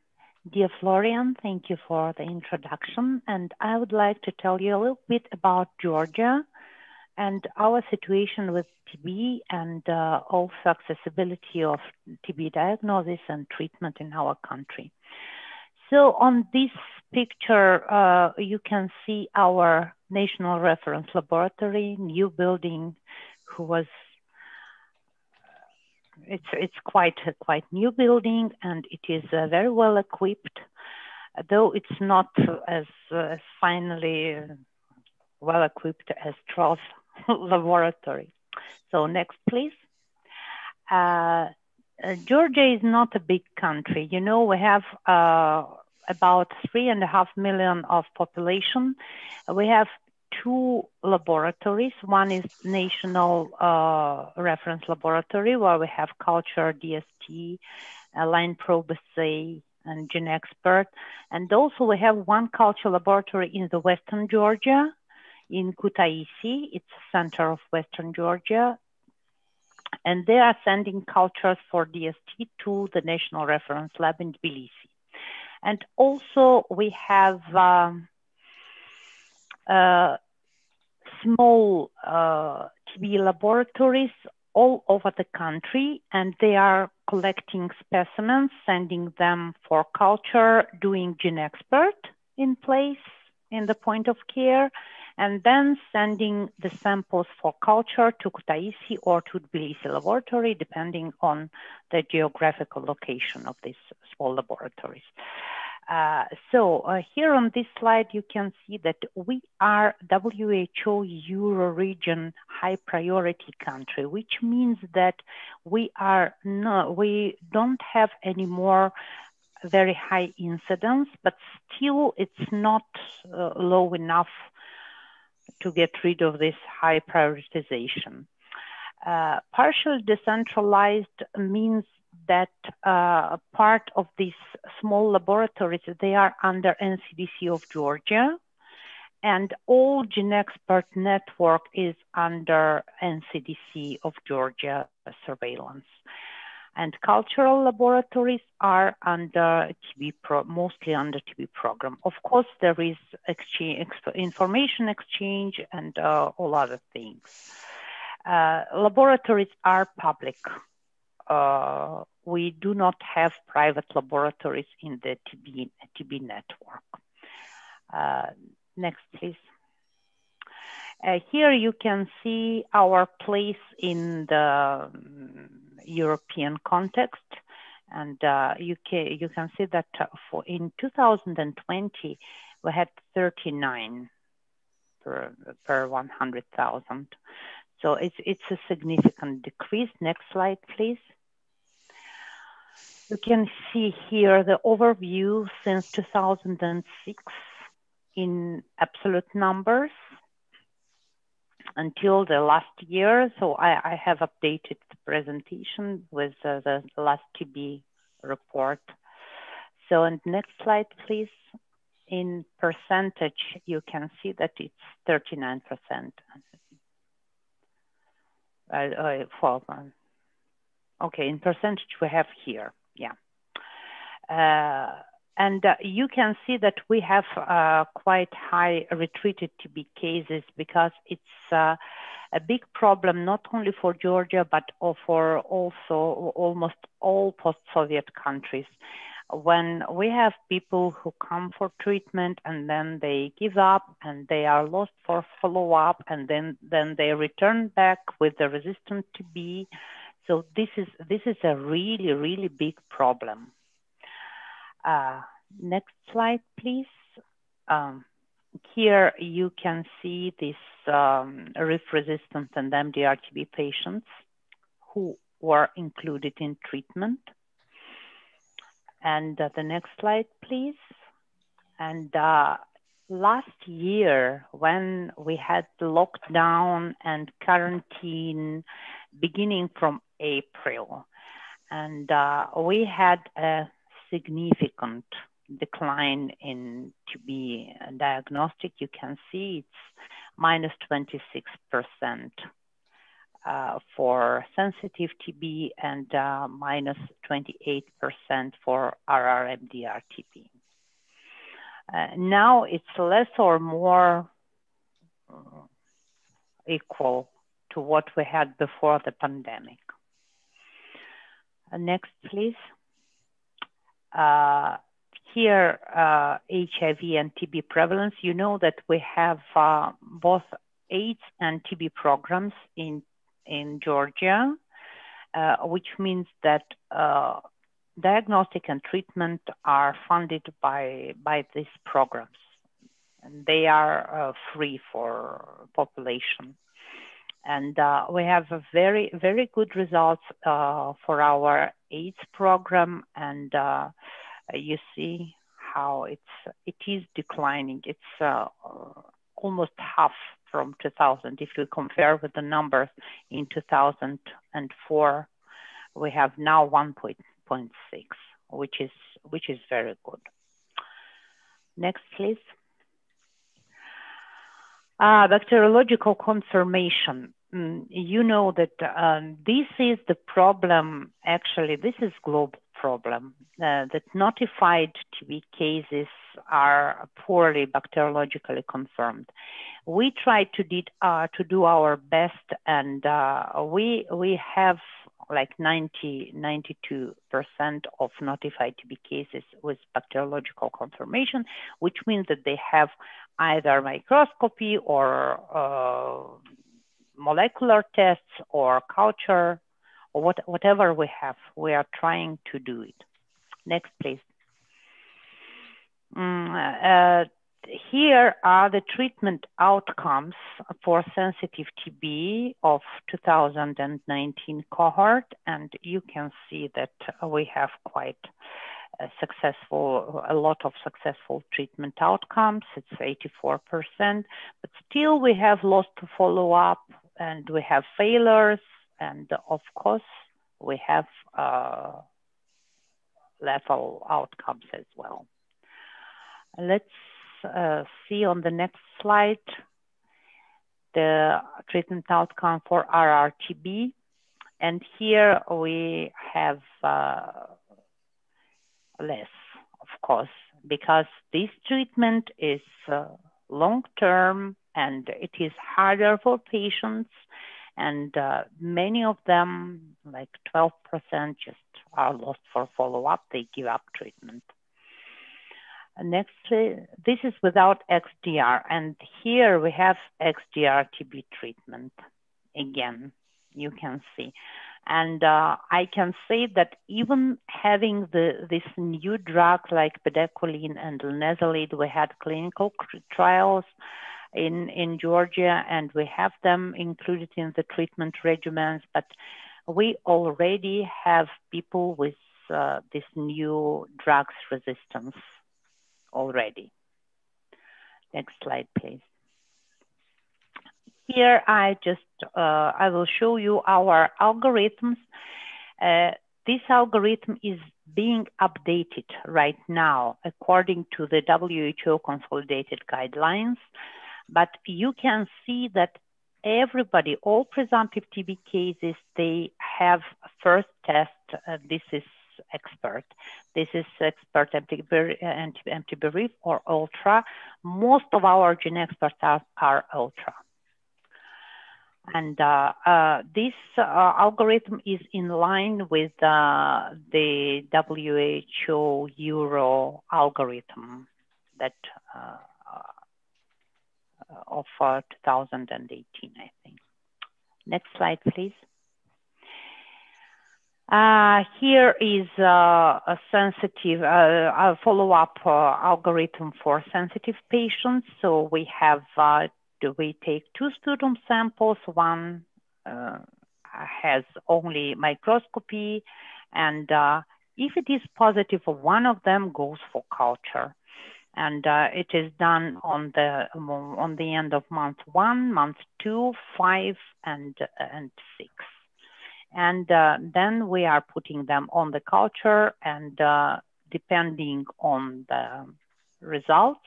Dear Florian, thank you for the introduction. And I would like to tell you a little bit about Georgia and our situation with TB and uh, also accessibility of TB diagnosis and treatment in our country. So on this picture, uh, you can see our national reference laboratory, new building, who was it's it's quite a quite new building and it is uh, very well equipped, though it's not as, as finally well equipped as Troels <laughs> laboratory. So next, please. Uh, Georgia is not a big country. You know, we have uh, about three and a half million of population. We have two laboratories. One is National uh, Reference Laboratory, where we have culture, DST, uh, line probe assay, and GeneXpert. And also we have one culture laboratory in the Western Georgia, in Kutaisi. It's the center of Western Georgia. And they are sending cultures for DST to the National Reference Lab in Tbilisi. And also we have um, uh, small uh, TB laboratories all over the country, and they are collecting specimens, sending them for culture, doing GeneXpert in place in the point of care, and then sending the samples for culture to Kutaisi or to Tbilisi laboratory, depending on the geographical location of these small laboratories. Uh, so uh, here on this slide, you can see that we are WHO Euro region high priority country, which means that we are no, we don't have any more very high incidence, but still it's not uh, low enough to get rid of this high prioritization. Uh, partial decentralized means that uh, part of these small laboratories, they are under NCDC of Georgia, and all GeneXpert network is under NCDC of Georgia surveillance. And cultural laboratories are under TB pro, mostly under TB program. Of course, there is exchange, information exchange and uh, all other things. Uh, laboratories are public. Uh, we do not have private laboratories in the TB, TB network. Uh, next, please. Uh, here you can see our place in the um, European context. And uh, you, can, you can see that for in 2020, we had 39 per, per 100,000. So it's, it's a significant decrease. Next slide, please. You can see here the overview since 2006 in absolute numbers until the last year. So I, I have updated the presentation with uh, the last TB report. So and next slide, please. In percentage, you can see that it's 39%. Uh, uh, for, okay, in percentage we have here, yeah. Uh, and uh, you can see that we have uh, quite high retreated TB cases because it's uh, a big problem not only for Georgia but for also almost all post-Soviet countries. When we have people who come for treatment and then they give up and they are lost for follow-up and then, then they return back with the resistant TB. So this is this is a really really big problem. Uh, next slide, please. Um, here you can see these um, RIF-resistant and MDR-TB patients who were included in treatment. And uh, the next slide, please. And uh, last year, when we had lockdown and quarantine beginning from April, and uh, we had a significant decline in TB diagnostic. You can see it's minus 26% uh, for sensitive TB and uh, minus 28% for RRMDR TB. Uh, now it's less or more uh, equal to what we had before the pandemic. Uh, next, please. Uh, here, uh, HIV and TB prevalence, you know that we have uh, both AIDS and TB programs in, in Georgia, uh, which means that uh, diagnostic and treatment are funded by, by these programs. And they are uh, free for population. And uh, we have very, very good results for our AIDS program and uh, you see how it's it is declining. It's uh, almost half from 2000. If you compare with the numbers in 2004, we have now 1.6, which is which is very good. Next, please. Bacteriological confirmation. Mm, you know that um, this is the problem. Actually, this is global problem uh, that notified TB cases are poorly bacteriologically confirmed. We try to did uh, to do our best, and uh, we we have like 90 92 percent of notified TB cases with bacteriological confirmation, which means that they have either microscopy or uh, molecular tests or culture or what, whatever we have, we are trying to do it. Next, please. Mm, uh, here are the treatment outcomes for sensitive TB of 2019 cohort, and you can see that we have quite successful, a lot of successful treatment outcomes. It's 84%, but still we have lots to follow up and we have failures and of course, we have uh, lethal outcomes as well. Let's uh, see on the next slide the treatment outcome for RRTB. And here we have uh, less, of course, because this treatment is uh, long term and it is harder for patients. And uh, many of them, like 12%, just are lost for follow up. They give up treatment. Next, this is without XDR. And here we have XDR TB treatment. Again, you can see. And uh, I can say that even having the this new drug like bedaquiline and linezolid, we had clinical trials in, in Georgia and we have them included in the treatment regimens, but we already have people with uh, this new drugs resistance already. Next slide, please. Here I just, uh, I will show you our algorithms. Uh, this algorithm is being updated right now according to the WHO consolidated guidelines. But you can see that everybody, all presumptive TB cases, they have first test. Uh, this is Xpert. This is Xpert MTBRIF or ultra. Most of our GeneXperts are, are ultra. And uh, uh, this uh, algorithm is in line with uh, the WHO Euro algorithm that uh, of 2018, I think. Next slide, please. Uh, here is uh, a sensitive, uh, follow-up uh, algorithm for sensitive patients. So we have, uh, do we take two sputum samples, one uh, has only microscopy, and if it is positive, one of them goes for culture. And uh, it is done on the on the end of month one, month two, five, and and six, and uh, then we are putting them on the culture, and uh, depending on the results,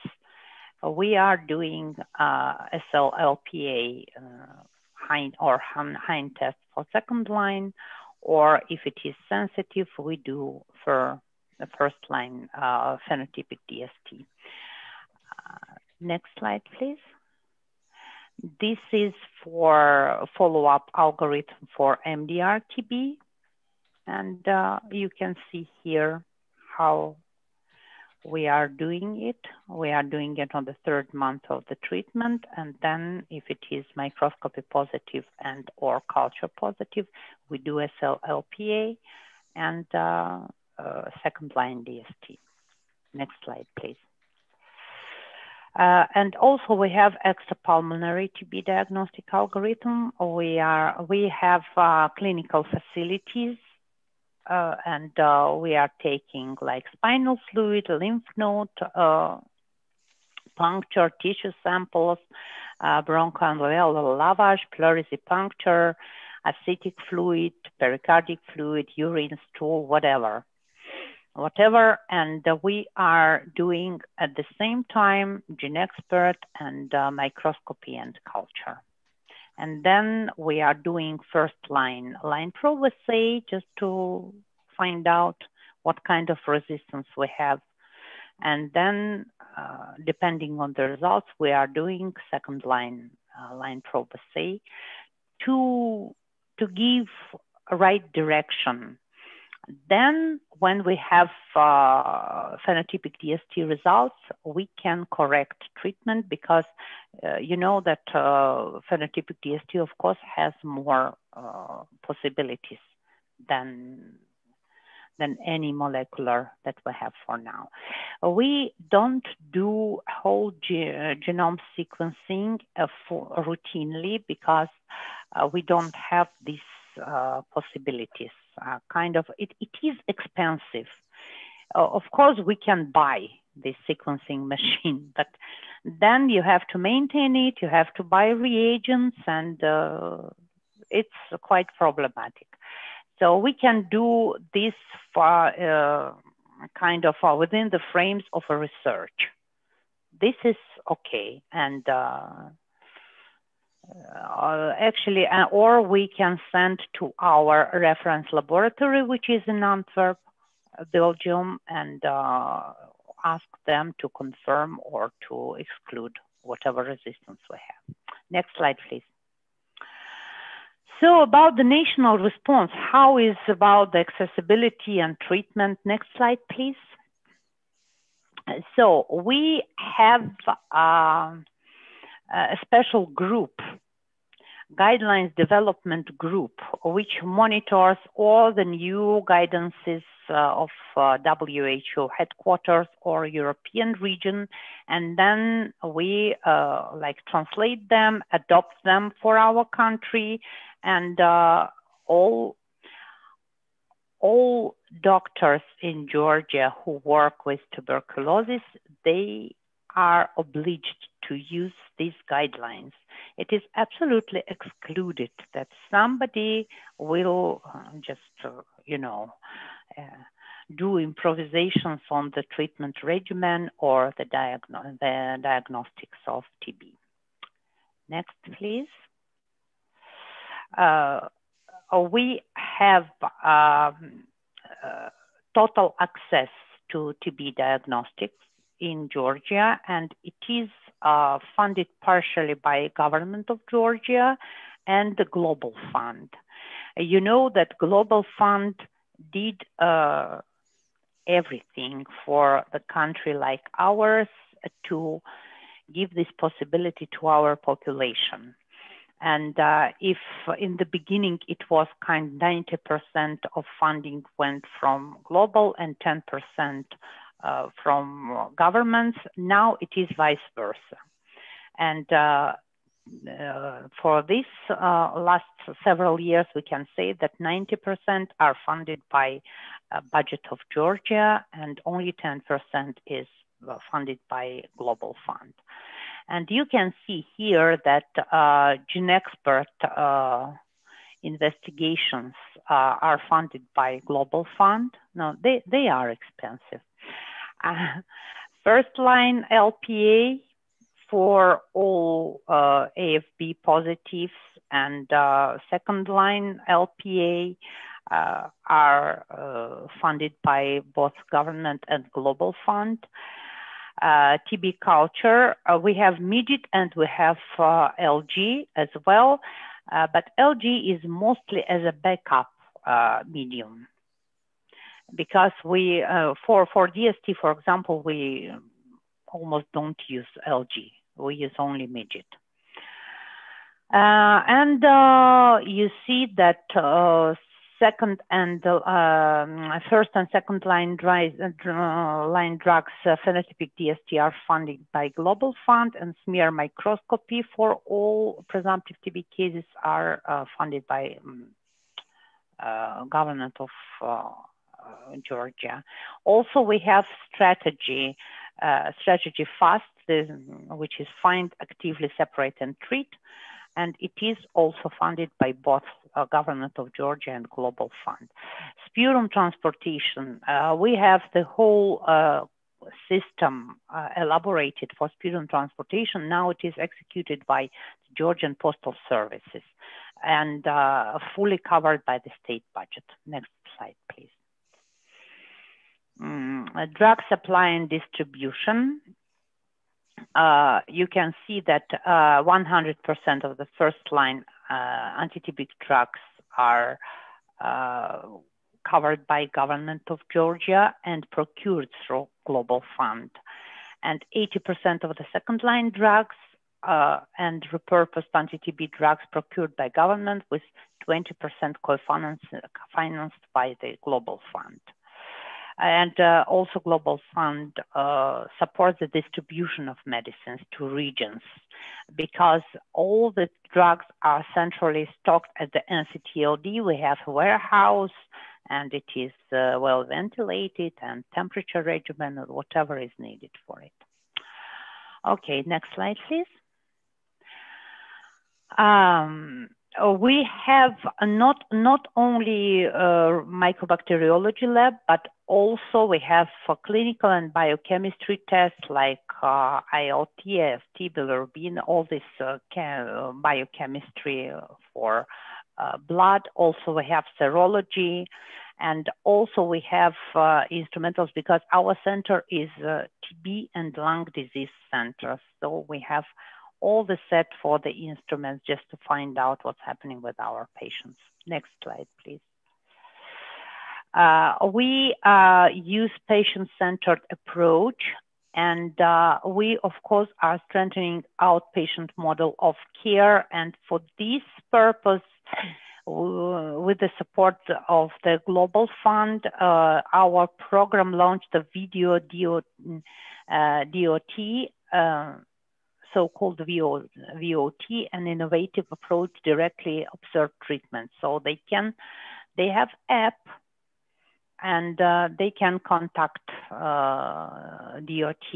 we are doing uh, SLLPA uh, Hain or Hain test for second line, or if it is sensitive, we do for the first line uh, phenotypic DST. Uh, next slide, please. This is for follow-up algorithm for MDR-TB. And uh, you can see here how we are doing it. We are doing it on the third month of the treatment. And then if it is microscopy positive and or culture positive, we do SLLPA. And uh, uh, second line DST. Next slide, please. Uh, and also we have extrapulmonary TB diagnostic algorithm. We are we have uh, clinical facilities uh, and uh, we are taking like spinal fluid, lymph node, uh, puncture, tissue samples, uh, bronchoalveolar lavage, pleurisy puncture, ascitic fluid, pericardic fluid, urine, stool, whatever whatever. And uh, we are doing at the same time GeneXpert and uh, microscopy and culture. And then we are doing first line line probe just to find out what kind of resistance we have. And then, uh, depending on the results, we are doing second line uh, line probe to to give right direction then when we have uh, phenotypic DST results, we can correct treatment because uh, you know that uh, phenotypic DST, of course, has more uh, possibilities than than any molecular that we have for now. We don't do whole ge genome sequencing uh, for, routinely because uh, we don't have these possibilities kind of, it, it is expensive. Of course, we can buy this sequencing <laughs> machine, but then you have to maintain it, you have to buy reagents, and uh, it's quite problematic. So we can do this for uh, kind of uh, within the frames of a research. This is okay, and uh, uh, actually, uh, or we can send to our reference laboratory, which is in Antwerp, Belgium, and uh, ask them to confirm or to exclude whatever resistance we have. Next slide, please. So about the national response, how is about the accessibility and treatment? Next slide, please. So we have uh, a special group, guidelines development group, which monitors all the new guidances uh, of uh, WHO headquarters or European region, and then we uh, like translate them, adopt them for our country, and uh, all all doctors in Georgia who work with tuberculosis, they are obliged to use these guidelines. It is absolutely excluded that somebody will uh, just, uh, you know, uh, do improvisations on the treatment regimen or the, diagno the diagnostics of TB. Next, please. Uh, we have um, uh, total access to TB diagnostics in Georgia, and it is uh, funded partially by government of Georgia and the Global Fund. You know that Global Fund did uh, everything for the country like ours to give this possibility to our population. And uh, if in the beginning it was kind 90% of funding went from global and 10% uh, from governments, now it is vice versa. And uh, uh, for this uh, last several years, we can say that 90% are funded by budget of Georgia and only 10% is uh, funded by Global Fund. And you can see here that uh, GeneXpert uh, investigations uh, are funded by Global Fund. No, they, they are expensive. Uh, first line LPA for all uh, AFB positives and uh, second line LPA uh, are uh, funded by both government and global fund. Uh, TB culture, we have MGIT and we have LJ as well, but LJ is mostly as a backup medium because we for for DST, for example, we almost don't use LJ. We use only MGIT. Uh, and uh, you see that uh, second and um, first and second line, dry, uh, line drugs, uh, phenotypic DST are funded by Global Fund, and smear microscopy for all presumptive TB cases are uh, funded by um, government of Georgia. Also, we have strategy, strategy fast which is find, actively separate and treat. And it is also funded by both uh, government of Georgia and Global Fund. Sputum transportation, uh, we have the whole uh, system uh, elaborated for sputum transportation. Now it is executed by the Georgian Postal Services and uh, fully covered by the state budget. Next slide, please. Mm, drug supply and distribution uh, you can see that 100% uh, of the first line uh, anti-TB drugs are uh, covered by government of Georgia and procured through Global Fund. And 80% of the second line drugs uh, and repurposed anti-TB drugs procured by government with 20% co-financed by the Global Fund and uh, also Global Fund uh, supports the distribution of medicines to regions because all the drugs are centrally stocked at the NCTLD. We have a warehouse and it is uh, well ventilated and temperature regimen or whatever is needed for it. Okay, next slide, please. Um, we have not not only a mycobacteriology lab, but also we have for clinical and biochemistry tests like uh, ILT, AST, bilirubin, all this uh, biochemistry for uh, blood. Also, we have serology, and also we have uh, instrumentals because our center is TB and lung disease center. So we have all the set for the instruments just to find out what's happening with our patients. Next slide, please. Uh, we uh, use patient-centered approach and uh, we, of course, are strengthening outpatient model of care. And for this purpose, with the support of the Global Fund, uh, our program launched a video DOT, uh, DOT so-called VOT, an innovative approach directly observed treatment. So they can, they have app and uh, they can contact uh, DOT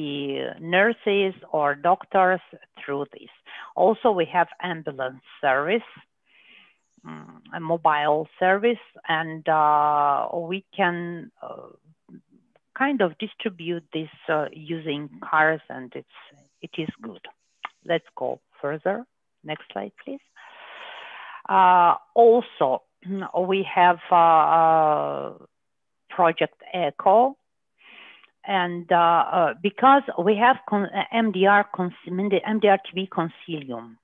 nurses or doctors through this. Also, we have ambulance service, um, a mobile service, and uh, we can uh, kind of distribute this uh, using cars, and it's it is good. Let's go further. Next slide, please. Uh, also, <clears throat> we have uh, uh Project ECHO. And uh, uh, because we have MDR, MDR TB Consilium,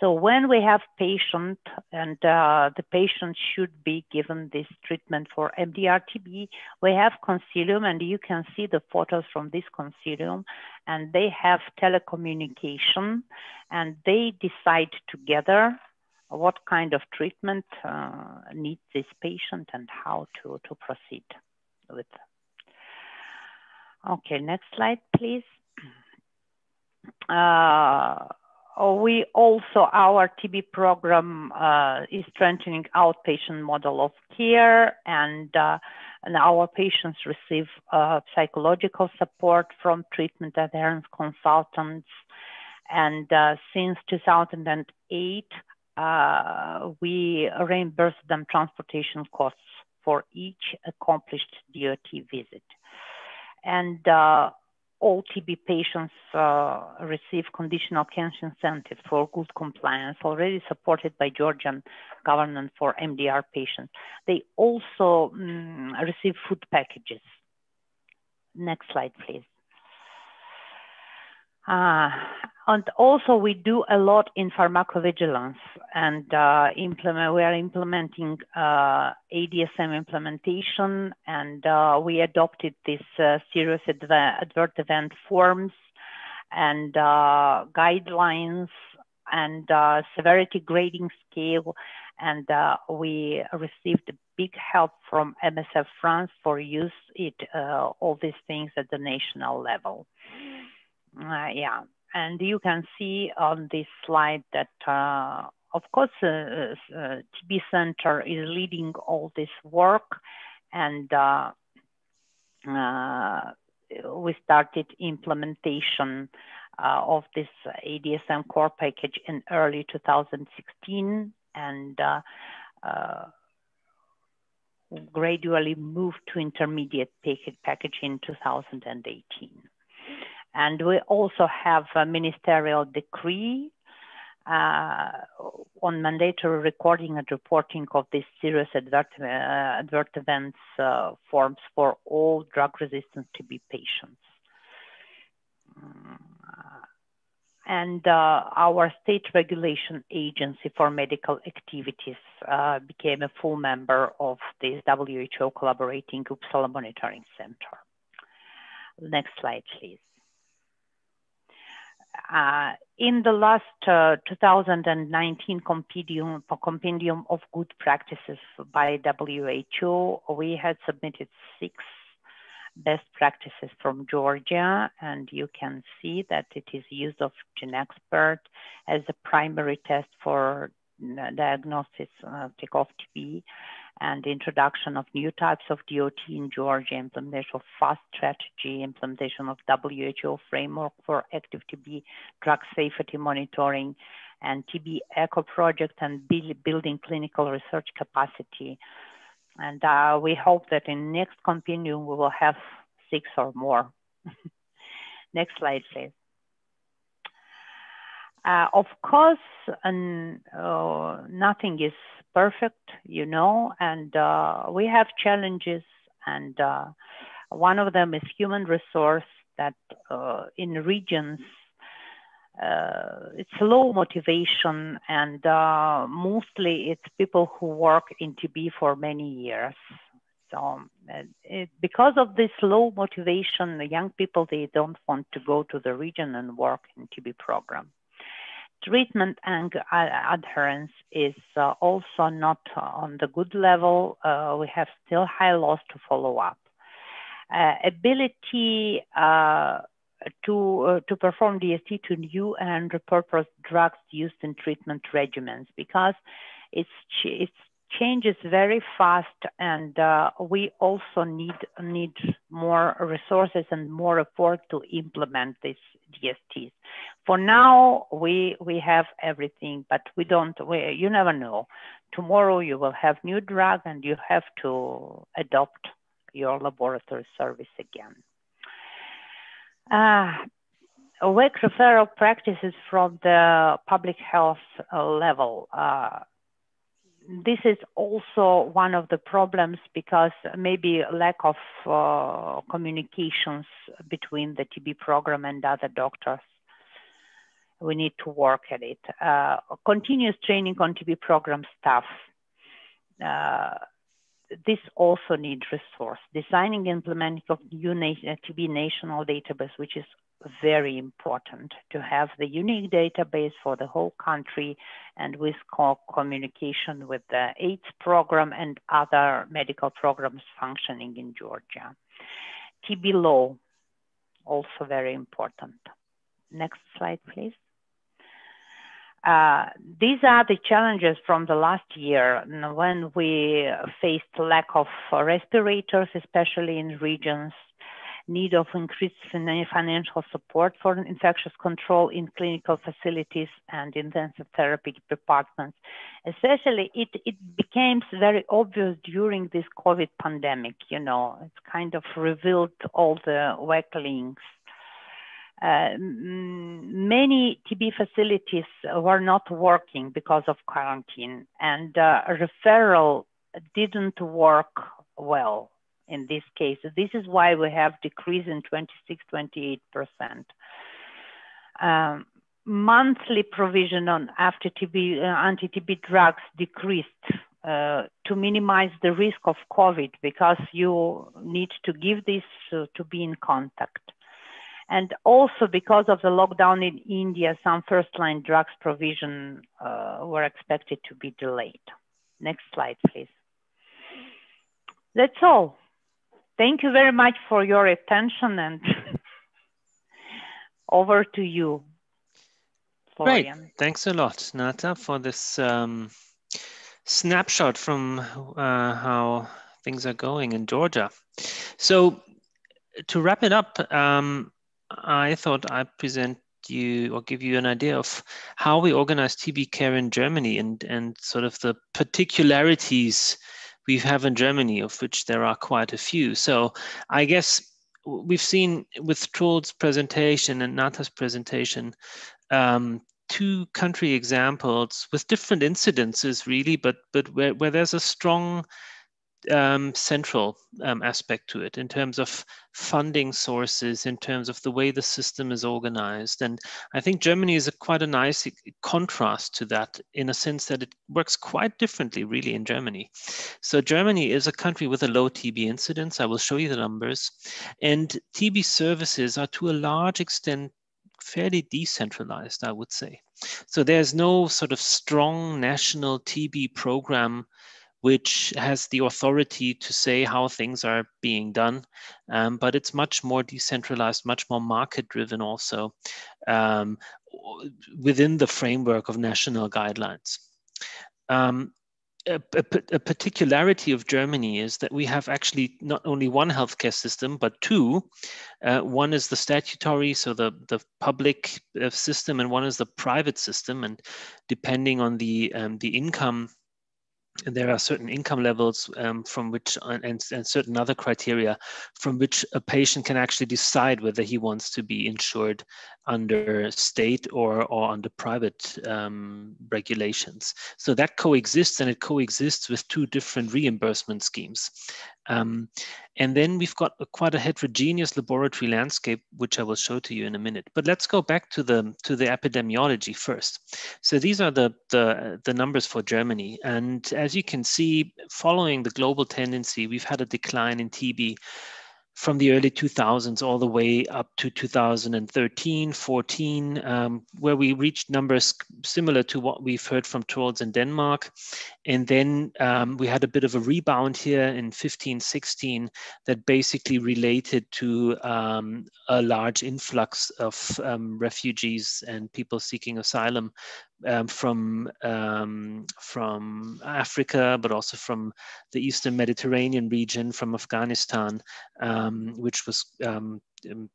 so when we have patient and uh, the patient should be given this treatment for MDR-TB, we have consilium and you can see the photos from this consilium and they have telecommunication and they decide together what kind of treatment uh, needs this patient and how to, to proceed with. Okay, next slide, please. Uh, we also, our TB program uh, is strengthening outpatient model of care and, uh, and our patients receive uh, psychological support from treatment adherence consultants. And uh, since 2008, uh, we reimburse them transportation costs for each accomplished DOT visit. And uh, all TB patients uh, receive conditional cash incentives for good compliance, already supported by Georgian government for MDR patients. They also um, receive food packages. Next slide, please. Uh, and also we do a lot in pharmacovigilance and uh, implement, we are implementing uh, ADSM implementation and uh, we adopted this uh, serious adverse event forms and uh, guidelines and severity grading scale and we received big help from MSF France for use it all these things at the national level. Yeah, and you can see on this slide that, uh, of course, uh, uh, TB Center is leading all this work. And uh, uh, we started implementation uh, of this ADSM core package in early 2016 and gradually moved to intermediate package in 2018. And we also have a ministerial decree uh, on mandatory recording and reporting of these serious uh, advert events uh, forms for all drug-resistant TB patients. and uh, our state regulation agency for medical activities uh, became a full member of this WHO collaborating Uppsala Monitoring Center. Next slide, please uh, in the last uh, 2019 compendium, compendium of good practices by WHO, we had submitted six best practices from Georgia, and you can see that it is use of GeneXpert as a primary test for diagnosis of takeoff TB and introduction of new types of DOT in Georgia, implementation of FAST strategy, implementation of WHO framework for active TB drug safety monitoring, and TB Echo project and building clinical research capacity. And uh, we hope that in next compendium, we will have six or more. <laughs> next slide, please. Uh, of course, and, uh, nothing is perfect, you know, and uh, we have challenges, and uh, one of them is human resource that uh, in regions uh, it's low motivation, and mostly it's people who work in TB for many years. So it, because of this low motivation, the young people they don't want to go to the region and work in TB program treatment and adherence is uh, also not on the good level. Uh, we have still high loss to follow up. Uh, ability uh, to uh, to perform DST to new and repurposed drugs used in treatment regimens because it's it's changes very fast and uh, we also need need more resources and more effort to implement these DSTs. For now, we we have everything, but we don't. We, you never know. Tomorrow you will have new drug, and you have to adopt your laboratory service again. Uh, awake referral practices from the public health uh, level. Uh, this is also one of the problems because maybe lack of uh, communications between the TB program and other doctors. We need to work at it. Uh, continuous training on TB program staff. Uh, this also needs resource. Designing and implementing of new TB national database, which is very important to have the unique database for the whole country and with co communication with the AIDS program and other medical programs functioning in Georgia. TB law, also very important. Next slide, please. Uh, these are the challenges from the last year when we faced lack of respirators, especially in regions need of increased financial support for infectious control in clinical facilities and intensive therapy departments. Especially, it, it became very obvious during this COVID pandemic. You know, it kind of revealed all the weak links. Uh, many TB facilities were not working because of quarantine, and uh, referral didn't work well in this case. This is why we have decrease in 26, 28%. Um, monthly provision on after TB, uh, anti-TB drugs decreased uh, to minimize the risk of COVID because you need to give this uh, to be in contact. And also because of the lockdown in India, some first-line drugs provision uh, were expected to be delayed. Next slide, please. That's all. Thank you very much for your attention and <laughs> over to you. Florian. Great. Thanks a lot, Nata, for this um, snapshot from uh, how things are going in Georgia. So to wrap it up, um, I thought I'd present you or give you an idea of how we organize TB care in Germany and, and sort of the particularities we have in Germany, of which there are quite a few. So I guess we've seen with Troels' presentation and Nata's presentation, um, two country examples with different incidences really, but but where, where there's a strong um, central um, aspect to it in terms of funding sources, in terms of the way the system is organized. And I think Germany is a quite a nice contrast to that in a sense that it works quite differently, really, in Germany. So Germany is a country with a low TB incidence. I will show you the numbers. And TB services are to a large extent fairly decentralized, I would say. So there's no sort of strong national TB program which has the authority to say how things are being done. Um, but it's much more decentralized, much more market driven also um, within the framework of national guidelines. Um, a, a, particularity of Germany is that we have actually not only one healthcare system, but two. Uh, one is the statutory, so the, the public uh, system, and one is the private system. And depending on the, um, the income there are certain income levels um, from which and, and, certain other criteria from which a patient can actually decide whether he wants to be insured under state or, or under private um, regulations. So that coexists and it coexists with two different reimbursement schemes. Um, and then we've got a, quite a heterogeneous laboratory landscape, which I will show to you in a minute. But let's go back to the to the epidemiology first. So these are the the, the numbers for Germany, and as you can see, following the global tendency, we've had a decline in TB from the early 2000s all the way up to 2013, 14, um, where we reached numbers similar to what we've heard from Troels in Denmark. And then um, we had a bit of a rebound here in 15, 16 that basically related to um, a large influx of um, refugees and people seeking asylum um, from um, from Africa, but also from the Eastern Mediterranean region, from Afghanistan, um, which was um, um,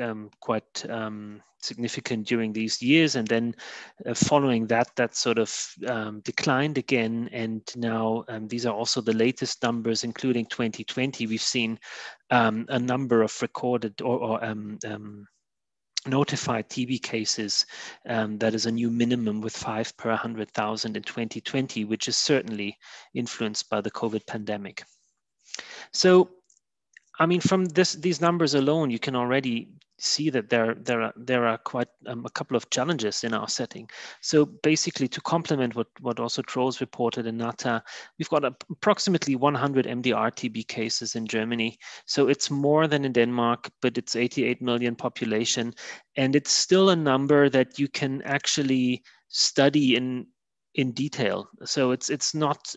um, quite significant during these years. And then uh, following that, that sort of declined again. And now these are also the latest numbers, including 2020. We've seen a number of recorded or, or notified TB cases, um, that is a new minimum with five per 100,000 in 2020, which is certainly influenced by the COVID pandemic. So, I mean, from this, these numbers alone, you can already see that there there are there are quite um, a couple of challenges in our setting. So basically, to complement what what also Troels reported in Nata, we've got approximately 100 MDR TB cases in Germany. So it's more than in Denmark, but it's 88 million population, and it's still a number that you can actually study in in detail. So it's it's not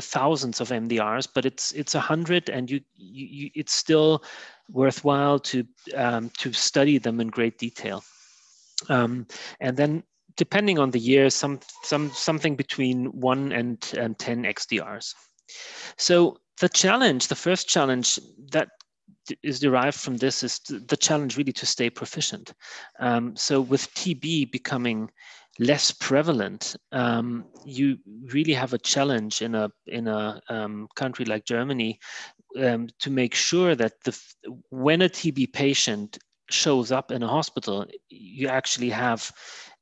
thousands of MDRs, but it's it's a hundred, and you, you, you, it's still worthwhile to um, to study them in great detail. Um, and then, depending on the year, some some something between one and, and ten XDRs. So the challenge, the first challenge that is derived from this is the challenge really to stay proficient. Um, so with TB becoming less prevalent, um, you really have a challenge in a in a um, country like Germany um, to make sure that the when a TB patient shows up in a hospital, you actually have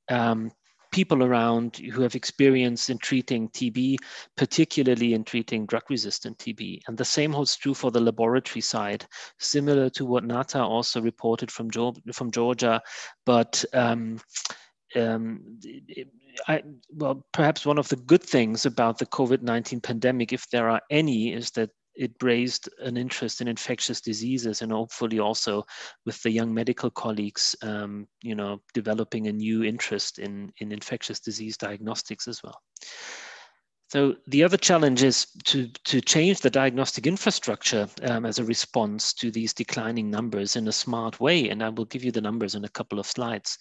um, people around who have experience in treating TB, particularly in treating drug-resistant TB. And the same holds true for the laboratory side, similar to what Nata also reported from, from Georgia, but um, um, I, well, perhaps one of the good things about the COVID 19 pandemic, if there are any, is that it raised an interest in infectious diseases and hopefully also with the young medical colleagues, um, you know, developing a new interest in, in infectious disease diagnostics as well. So the other challenge is to, to change the diagnostic infrastructure um, as a response to these declining numbers in a smart way. And I will give you the numbers in a couple of slides.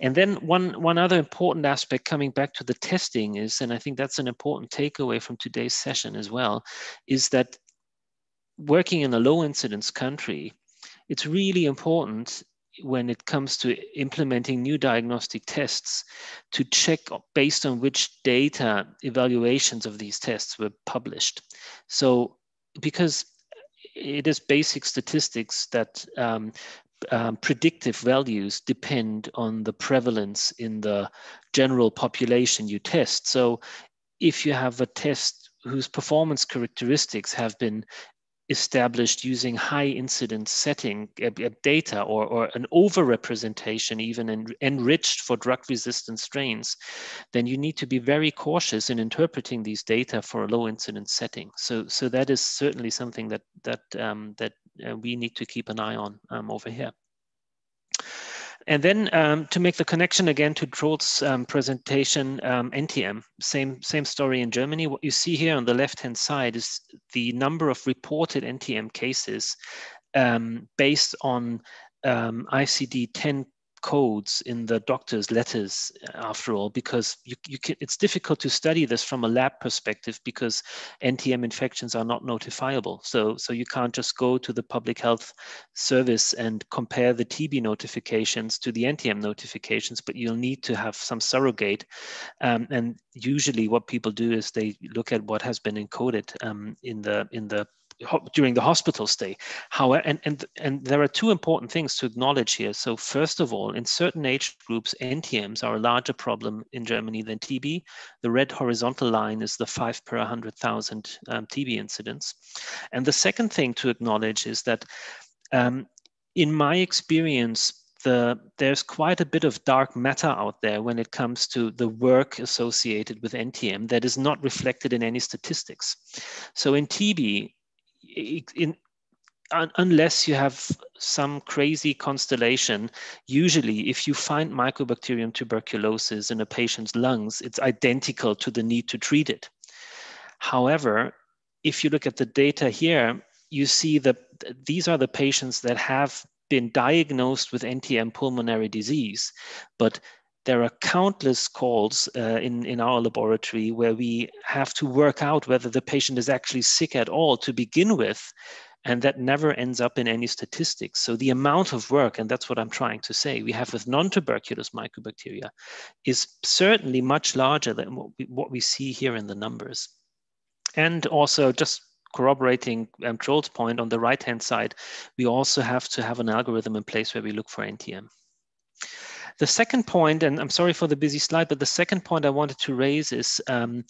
And then one, one other important aspect coming back to the testing is, and I think that's an important takeaway from today's session as well, is that working in a low incidence country, it's really important when it comes to implementing new diagnostic tests to check based on which data evaluations of these tests were published. So because it is basic statistics that um, um, predictive values depend on the prevalence in the general population you test. So if you have a test whose performance characteristics have been established using high incidence setting uh, data or, or an overrepresentation even en enriched for drug resistant strains, then you need to be very cautious in interpreting these data for a low incidence setting. So, so that is certainly something that, that, um, that uh, we need to keep an eye on um, over here. And then um, to make the connection again to Troels' um, presentation, um, NTM, same, same story in Germany. What you see here on the left-hand side is the number of reported NTM cases um, based on um, ICD-10 codes in the doctor's letters after all because you, you can, it's difficult to study this from a lab perspective because ntm infections are not notifiable. So so you can't just go to the public health service and compare the tb notifications to the ntm notifications but you'll need to have some surrogate. Um, and usually what people do is they look at what has been encoded um, in the in the during the hospital stay. However, and, and, and there are two important things to acknowledge here. So first of all, in certain age groups, NTMs are a larger problem in Germany than TB. The red horizontal line is the five per 100,000 um, TB incidents. And the second thing to acknowledge is that um, in my experience, the, there's quite a bit of dark matter out there when it comes to the work associated with NTM that is not reflected in any statistics. So in TB, in, unless you have some crazy constellation, usually if you find Mycobacterium tuberculosis in a patient's lungs, it's identical to the need to treat it. However, if you look at the data here, you see that these are the patients that have been diagnosed with NTM pulmonary disease, but there are countless calls uh, in, in our laboratory where we have to work out whether the patient is actually sick at all to begin with. And that never ends up in any statistics. So the amount of work, and that's what I'm trying to say, we have with non-tuberculous mycobacteria is certainly much larger than what we, what we see here in the numbers. And also just corroborating um, Troels' point on the right-hand side, we also have to have an algorithm in place where we look for NTM. The second point, and I'm sorry for the busy slide, but the second point I wanted to raise is um,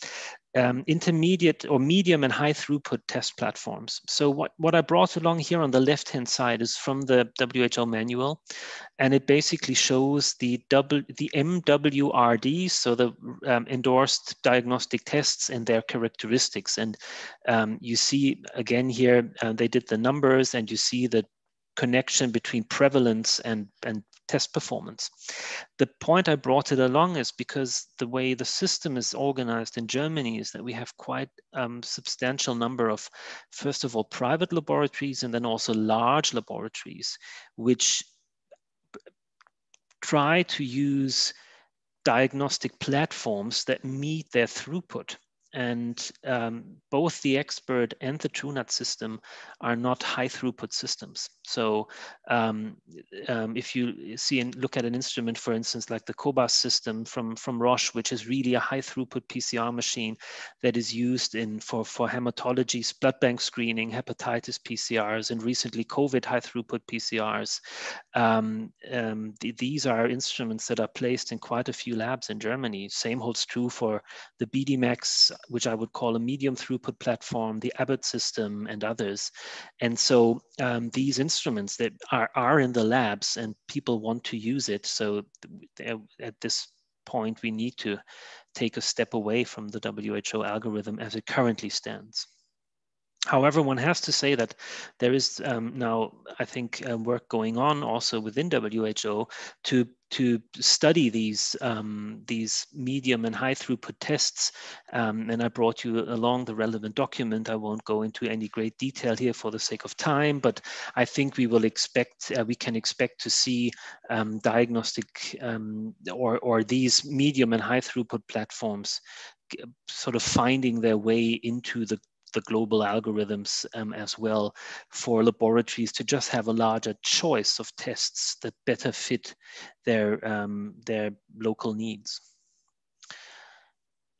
um, intermediate or medium and high throughput test platforms. So what, what I brought along here on the left-hand side is from the WHO manual, and it basically shows the, double, the MWRD, so the um, endorsed diagnostic tests and their characteristics. And um, you see again here, uh, they did the numbers and you see the connection between prevalence and, and test performance. The point I brought it along is because the way the system is organized in Germany is that we have quite um, substantial number of, first of all, private laboratories and then also large laboratories, which try to use diagnostic platforms that meet their throughput and um, both the Xpert and the Truenat system are not high throughput systems. So um, um, if you see and look at an instrument, for instance, like the Cobas system from, from Roche, which is really a high throughput PCR machine that is used in for, for hematology, blood bank screening, hepatitis PCRs, and recently COVID high throughput PCRs. Um, um, th these are instruments that are placed in quite a few labs in Germany. Same holds true for the BDMAX which I would call a medium throughput platform, the Abbott system, and others. And so um, these instruments that are, are in the labs and people want to use it. So at this point, we need to take a step away from the WHO algorithm as it currently stands. However, one has to say that there is um, now, I think, uh, work going on also within WHO to to study these um, these medium and high throughput tests. Um, and I brought you along the relevant document. I won't go into any great detail here for the sake of time, but I think we will expect uh, we can expect to see um, diagnostic um, or or these medium and high throughput platforms sort of finding their way into the the global algorithms um, as well for laboratories to just have a larger choice of tests that better fit their, um, their local needs.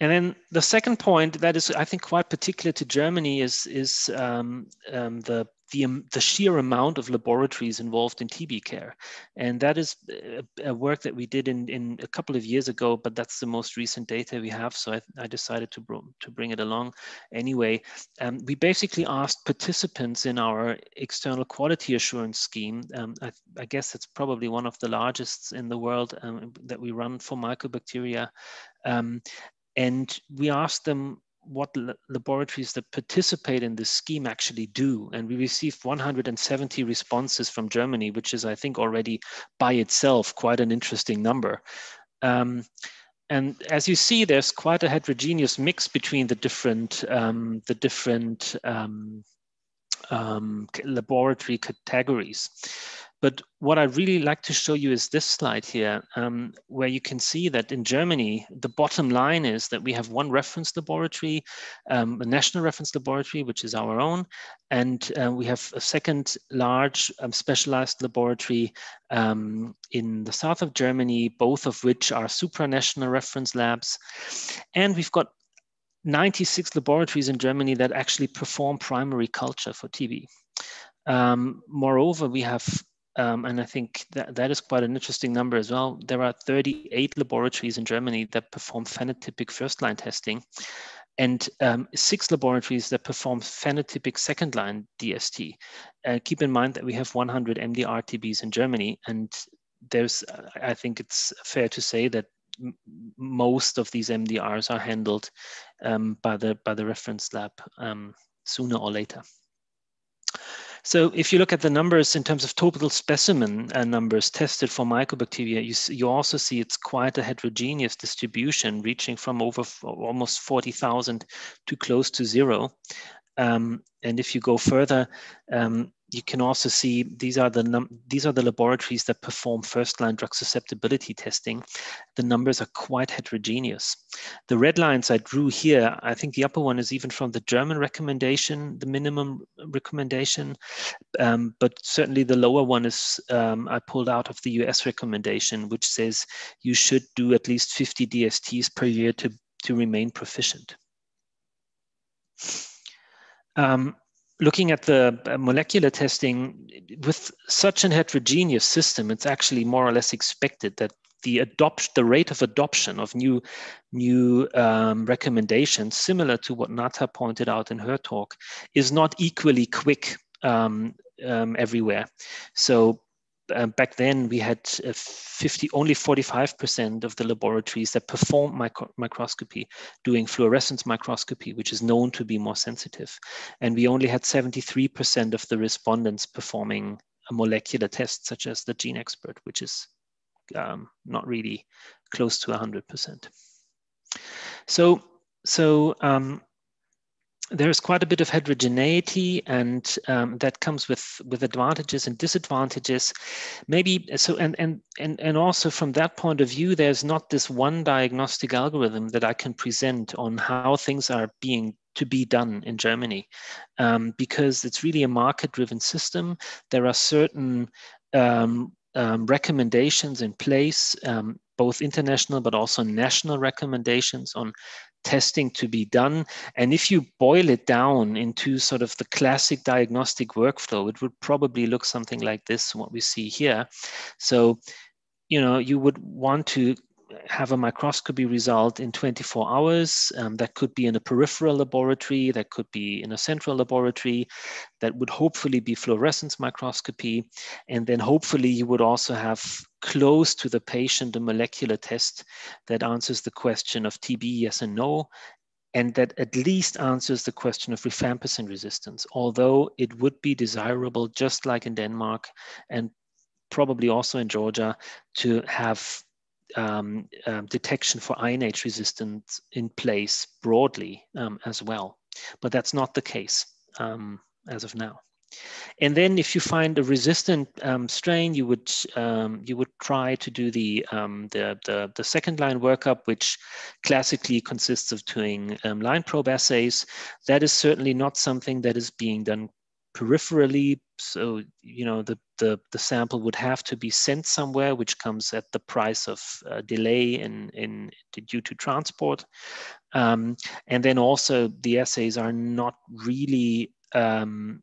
And then the second point that is, I think, quite particular to Germany is, is um, um, the the, um, the sheer amount of laboratories involved in TB care. And that is a, a, work that we did in, in a couple of years ago, but that's the most recent data we have. So I, I decided to, to bring it along anyway. Um, we basically asked participants in our external quality assurance scheme. Um, I, I, guess it's probably one of the largest in the world um, that we run for mycobacteria. Um, and we asked them what laboratories that participate in this scheme actually do. And we received 170 responses from Germany, which is, I think, already by itself quite an interesting number. Um, and as you see, there's quite a heterogeneous mix between the different, um, the different um, um laboratory categories. But what I really like to show you is this slide here, um, where you can see that in Germany, the bottom line is that we have one reference laboratory, um, a national reference laboratory, which is our own, and uh, we have a second large um, specialized laboratory um, in the south of Germany, both of which are supranational reference labs. And we've got 96 laboratories in Germany that actually perform primary culture for TB. Um, moreover, we have um, and I think that, that is quite an interesting number as well. There are 38 laboratories in Germany that perform phenotypic first line testing and um, six laboratories that perform phenotypic second line DST. Uh, keep in mind that we have 100 MDR TBs in Germany and there's, I think it's fair to say that most of these MDRs are handled um, by the by the reference lab um, sooner or later. So if you look at the numbers in terms of total specimen uh, numbers tested for mycobacteria, you, you also see it's quite a heterogeneous distribution reaching from over almost 40,000 to close to zero. Um, and if you go further, um, you can also see these are the these are the laboratories that perform first-line drug susceptibility testing. The numbers are quite heterogeneous. The red lines I drew here, I think the upper one is even from the German recommendation, the minimum recommendation, um, but certainly the lower one is um, I pulled out of the US recommendation, which says you should do at least 50 DSTs per year to, to remain proficient. Um, looking at the uh, molecular testing with such an heterogeneous system, it's actually more or less expected that the adopt the rate of adoption of new new um, recommendations, similar to what Nata pointed out in her talk, is not equally quick um, um, everywhere. So um, back then we had uh, 50 only 45% of the laboratories that perform micro microscopy doing fluorescence microscopy which is known to be more sensitive. And we only had 73% of the respondents performing a molecular test such as the GeneXpert which is um, not really close to 100% so so um, there's quite a bit of heterogeneity and um, that comes with with advantages and disadvantages. Maybe so and and and and also from that point of view there's not this one diagnostic algorithm that i can present on how things are being to be done in germany um, because it's really a market driven system. There are certain um, um recommendations in place um, both international but also national recommendations on testing to be done. And if you boil it down into sort of the classic diagnostic workflow, it would probably look something like this, what we see here. So, you know, you would want to have a microscopy result in 24 hours. Um, that could be in a peripheral laboratory, that could be in a central laboratory, that would hopefully be fluorescence microscopy. And then hopefully you would also have close to the patient a molecular test that answers the question of TB, yes and no, and that at least answers the question of rifampicin resistance, although it would be desirable, just like in Denmark and probably also in Georgia, to have um, um, detection for INH resistance in place broadly um, as well. But that's not the case um, as of now. And then if you find a resistant um, strain, you would um, you would try to do the, the, the, the, second line workup, which classically consists of doing line probe assays. That is certainly not something that is being done peripherally. So, you know, the, the, the sample would have to be sent somewhere, which comes at the price of uh, delay in, in due to transport. Um, and then also the assays are not really um,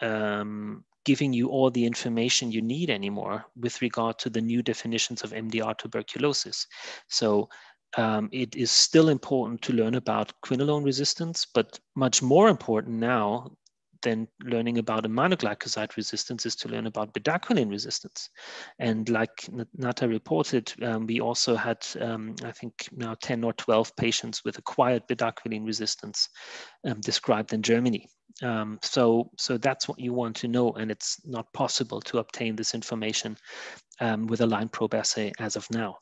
um, giving you all the information you need anymore with regard to the new definitions of MDR tuberculosis. So um, it is still important to learn about quinolone resistance, but much more important now then learning about aminoglycoside resistance is to learn about bedaquiline resistance. And like Nata reported, um, we also had, um, I think now 10 or 12 patients with acquired bedaquiline resistance um, described in Germany. Um, so, so that's what you want to know. And it's not possible to obtain this information um, with a line probe assay as of now.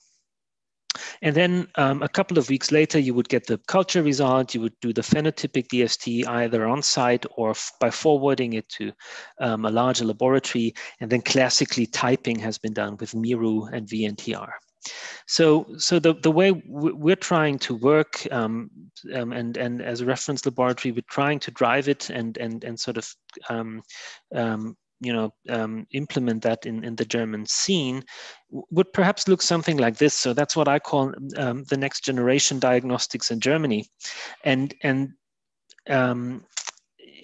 And then um, a couple of weeks later, you would get the culture result. You would do the phenotypic DST either on site or by forwarding it to um, a larger laboratory. And then classically typing has been done with MIRU and VNTR. So, so the, the way we're trying to work um, um, and, and as a reference laboratory, we're trying to drive it and, and, and sort of um, um you know um, implement that in, in the German scene would perhaps look something like this. So that's what I call um, the next generation diagnostics in Germany, and and um,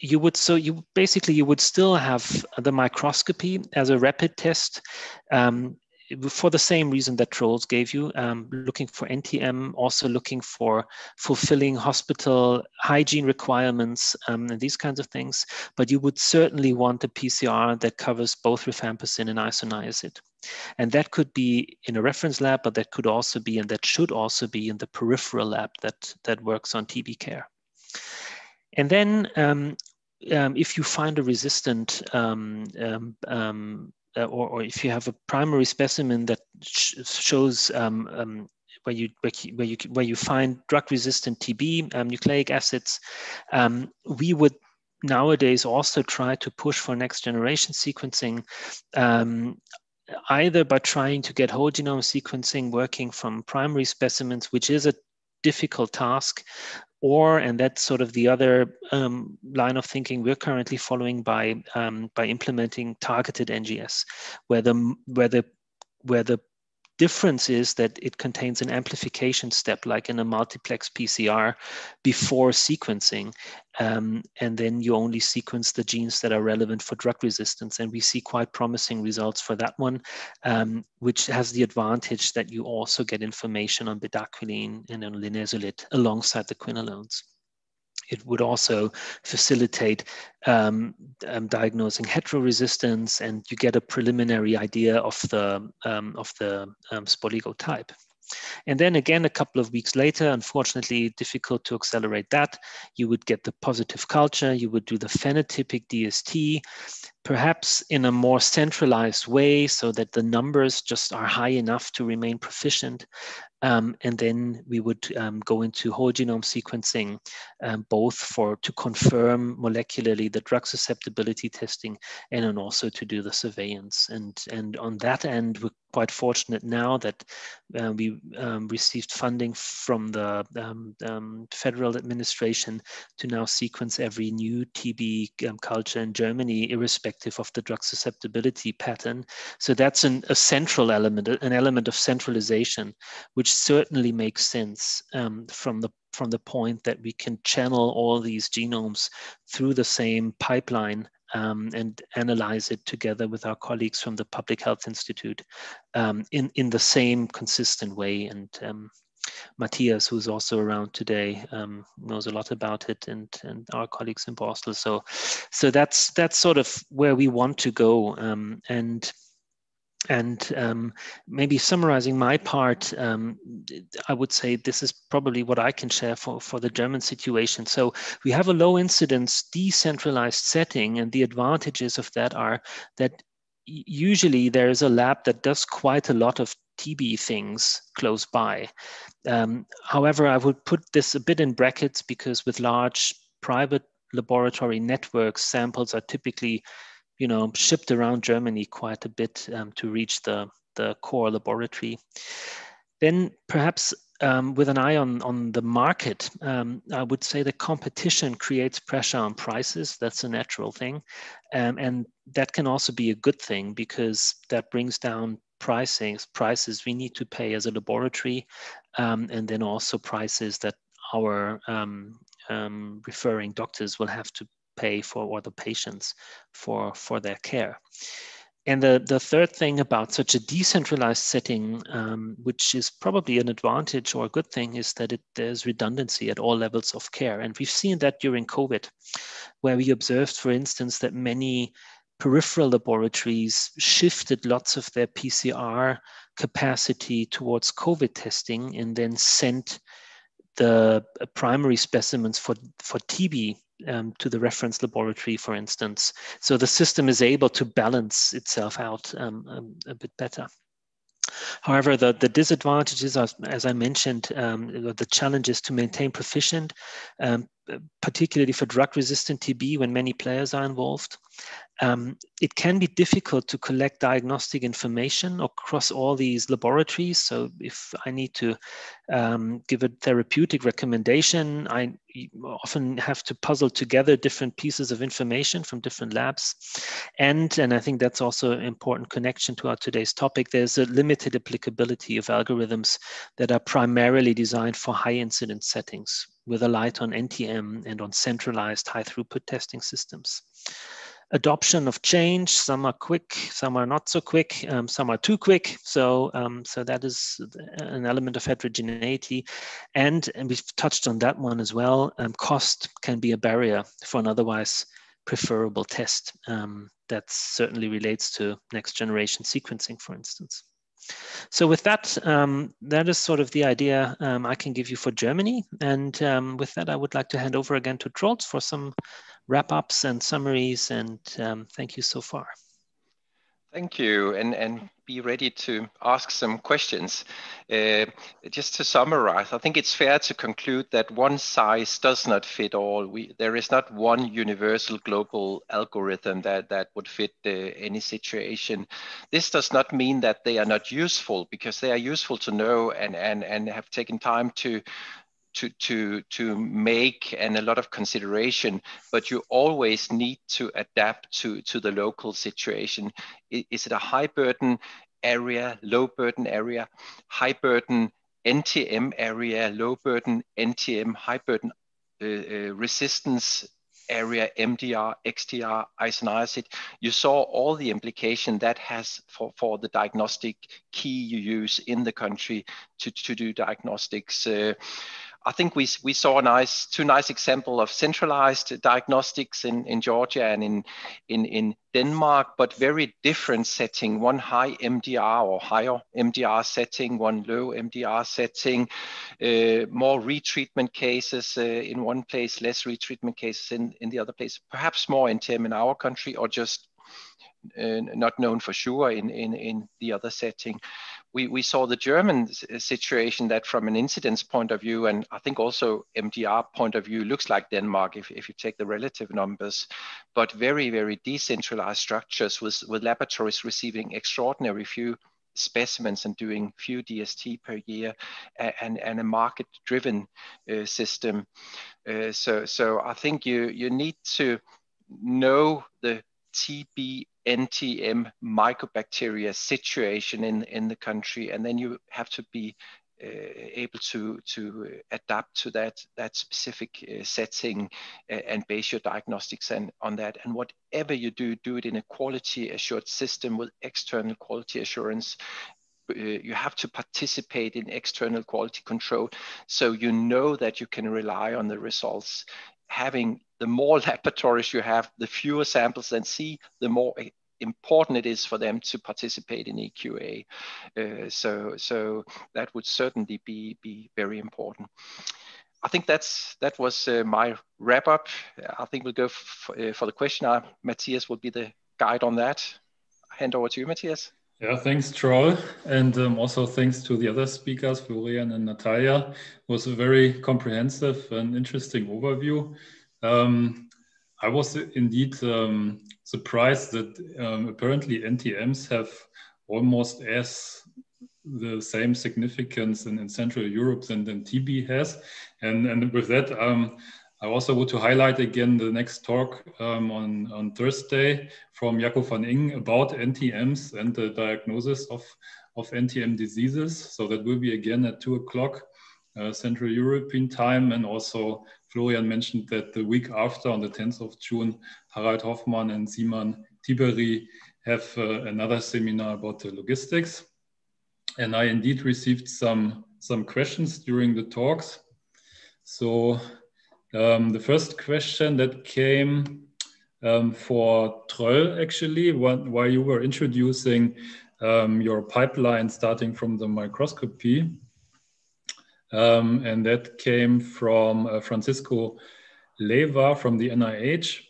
you would so you basically you would still have the microscopy as a rapid test um, for the same reason that Troels gave you, um, looking for NTM, also looking for fulfilling hospital hygiene requirements um, and these kinds of things. But you would certainly want a PCR that covers both rifampicin and isoniazid. And that could be in a reference lab, but that could also be, and that should also be in the peripheral lab that, that works on TB care. And then um, um, if you find a resistant um, um, um uh, or, or, if you have a primary specimen that sh shows um, um, where you where you where you find drug-resistant TB um, nucleic acids, um, we would nowadays also try to push for next-generation sequencing. Um, either by trying to get whole genome sequencing working from primary specimens, which is a difficult task, or and that's sort of the other um, line of thinking we're currently following by um, by implementing targeted NGS, where the where the where the difference is that it contains an amplification step like in a multiplex PCR before sequencing. Um, and then you only sequence the genes that are relevant for drug resistance. And we see quite promising results for that one, um, which has the advantage that you also get information on bedaquiline and on linezolid alongside the quinolones it would also facilitate um, um, diagnosing heteroresistance, and you get a preliminary idea of the um, of the um, type. And then again, a couple of weeks later, unfortunately, difficult to accelerate that. You would get the positive culture, you would do the phenotypic DST, perhaps in a more centralized way so that the numbers just are high enough to remain proficient. Um, and then we would um, go into whole genome sequencing, um, both for to confirm molecularly the drug susceptibility testing, and then also to do the surveillance. And and on that end, we're quite fortunate now that uh, we um, received funding from the um, um, federal administration to now sequence every new TB culture in Germany, irrespective of the drug susceptibility pattern. So that's an, a central element, an element of centralization, which certainly makes sense um, from the from the point that we can channel all these genomes through the same pipeline um, and analyze it together with our colleagues from the Public Health Institute um, in, in the same consistent way. And um, Matthias, who's also around today, um, knows a lot about it, and and our colleagues in Borstel. So, so that's that's sort of where we want to go. Um, and and um, maybe summarizing my part, um, I would say this is probably what I can share for, for the German situation. So we have a low incidence decentralized setting, and the advantages of that are that usually there is a lab that does quite a lot of TB things close by. Um, however, I would put this a bit in brackets because with large private laboratory networks, samples are typically you know, shipped around Germany quite a bit um, to reach the, the core laboratory. Then perhaps um, with an eye on, on the market, um, I would say the competition creates pressure on prices. That's a natural thing. Um, and that can also be a good thing because that brings down pricing, prices we need to pay as a laboratory, um, and then also prices that our um, um, referring doctors will have to pay for or the patients for, for their care. And the, the third thing about such a decentralized setting, um, which is probably an advantage or a good thing, is that it, there's redundancy at all levels of care. And we've seen that during COVID, where we observed, for instance, that many peripheral laboratories shifted lots of their PCR capacity towards COVID testing and then sent the primary specimens for, for TB um, to the reference laboratory, for instance. So the system is able to balance itself out um, um, a bit better. However, the, the disadvantages, are, as I mentioned, um, the challenges to maintain proficient, um, particularly for drug-resistant TB when many players are involved. Um, it can be difficult to collect diagnostic information across all these laboratories. So if I need to um, give a therapeutic recommendation, I often have to puzzle together different pieces of information from different labs. And, and I think that's also an important connection to our today's topic, there's a limited applicability of algorithms that are primarily designed for high incidence settings with a light on NTM and on centralized high throughput testing systems adoption of change. Some are quick, some are not so quick, um, some are too quick. So, um, so that is an element of heterogeneity. And, and we've touched on that one as well. Um, cost can be a barrier for an otherwise preferable test. Um, that certainly relates to next generation sequencing, for instance. So with that, um, that is sort of the idea um, I can give you for Germany. And um, with that, I would like to hand over again to Troels for some wrap ups and summaries. And um, thank you so far. Thank you, and and be ready to ask some questions. Uh, just to summarize, I think it's fair to conclude that one size does not fit all. We, there is not one universal global algorithm that, that would fit uh, any situation. This does not mean that they are not useful because they are useful to know and, and, and have taken time to, to to to make and a lot of consideration but you always need to adapt to to the local situation. Is it a high burden area low burden area? High burden ntm area low burden ntm high burden uh, uh, resistance area, MDR, XDR, isoniazid, you saw all the implication that has for, for the diagnostic key you use in the country to, to do diagnostics. Uh, I think we, we saw a nice, two nice example of centralized diagnostics in, in Georgia and in, in, in Denmark, but very different setting, one high MDR or higher MDR setting, one low MDR setting, uh, more retreatment cases uh, in one place, less retreatment cases in, in the other place, perhaps more in NTM in our country or just not known for sure in, in, in the other setting we, we saw the German situation that from an incidence point of view, and I think also MDR point of view, looks like Denmark if, if you take the relative numbers, but very, very decentralized structures with, with laboratories receiving extraordinary few specimens and doing few DST per year and, and a market driven uh, system. Uh, so, so I think you, you need to know the TB NTM mycobacteria situation in, in the country, and then you have to be uh, able to to adapt to that that specific uh, setting uh, and base your diagnostics and on that. And whatever you do, do it in a quality assured system with external quality assurance. Uh, you have to participate in external quality control so you know that you can rely on the results having the more <laughs> laboratories you have, the fewer samples and see, the more important it is for them to participate in EQA. Uh, so, so that would certainly be, be very important. I think that's that was uh, my wrap up. I think we'll go uh, for the question. Matthias will be the guide on that. Hand over to you, Matthias. Yeah, thanks, Troels. And um, also thanks to the other speakers, Florian and Natalia. It was a very comprehensive and interesting overview. Um, I was indeed um, surprised that um, apparently NTMs have almost as the same significance in, in Central Europe than, than TB has. And, and with that, um, I also want to highlight again the next talk um, on, on Thursday from Jakko van Ingen about NTMs and the diagnosis of, of NTM diseases. So that will be again at two o'clock uh, Central European time. And also Florian mentioned that the week after on the 10th of June, Harald Hoffmann and Simon Tiberi have uh, another seminar about the logistics. And I indeed received some, some questions during the talks. So um, the first question that came um, for Troels, actually, while you were introducing um, your pipeline starting from the microscopy. Um, and that came from uh, Francisco Leva from the NIH.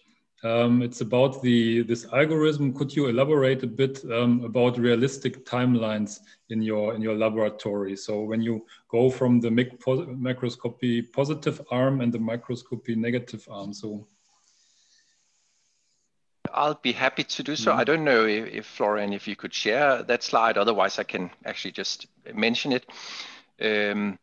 Um, it's about the this algorithm. Could you elaborate a bit um, about realistic timelines in your in your laboratory? So when you go from the mic microscopy positive arm and the microscopy negative arm, so I'll be happy to do so. Mm -hmm. I don't know if, if, Florian, if you could share that slide. Otherwise, I can actually just mention it. Um,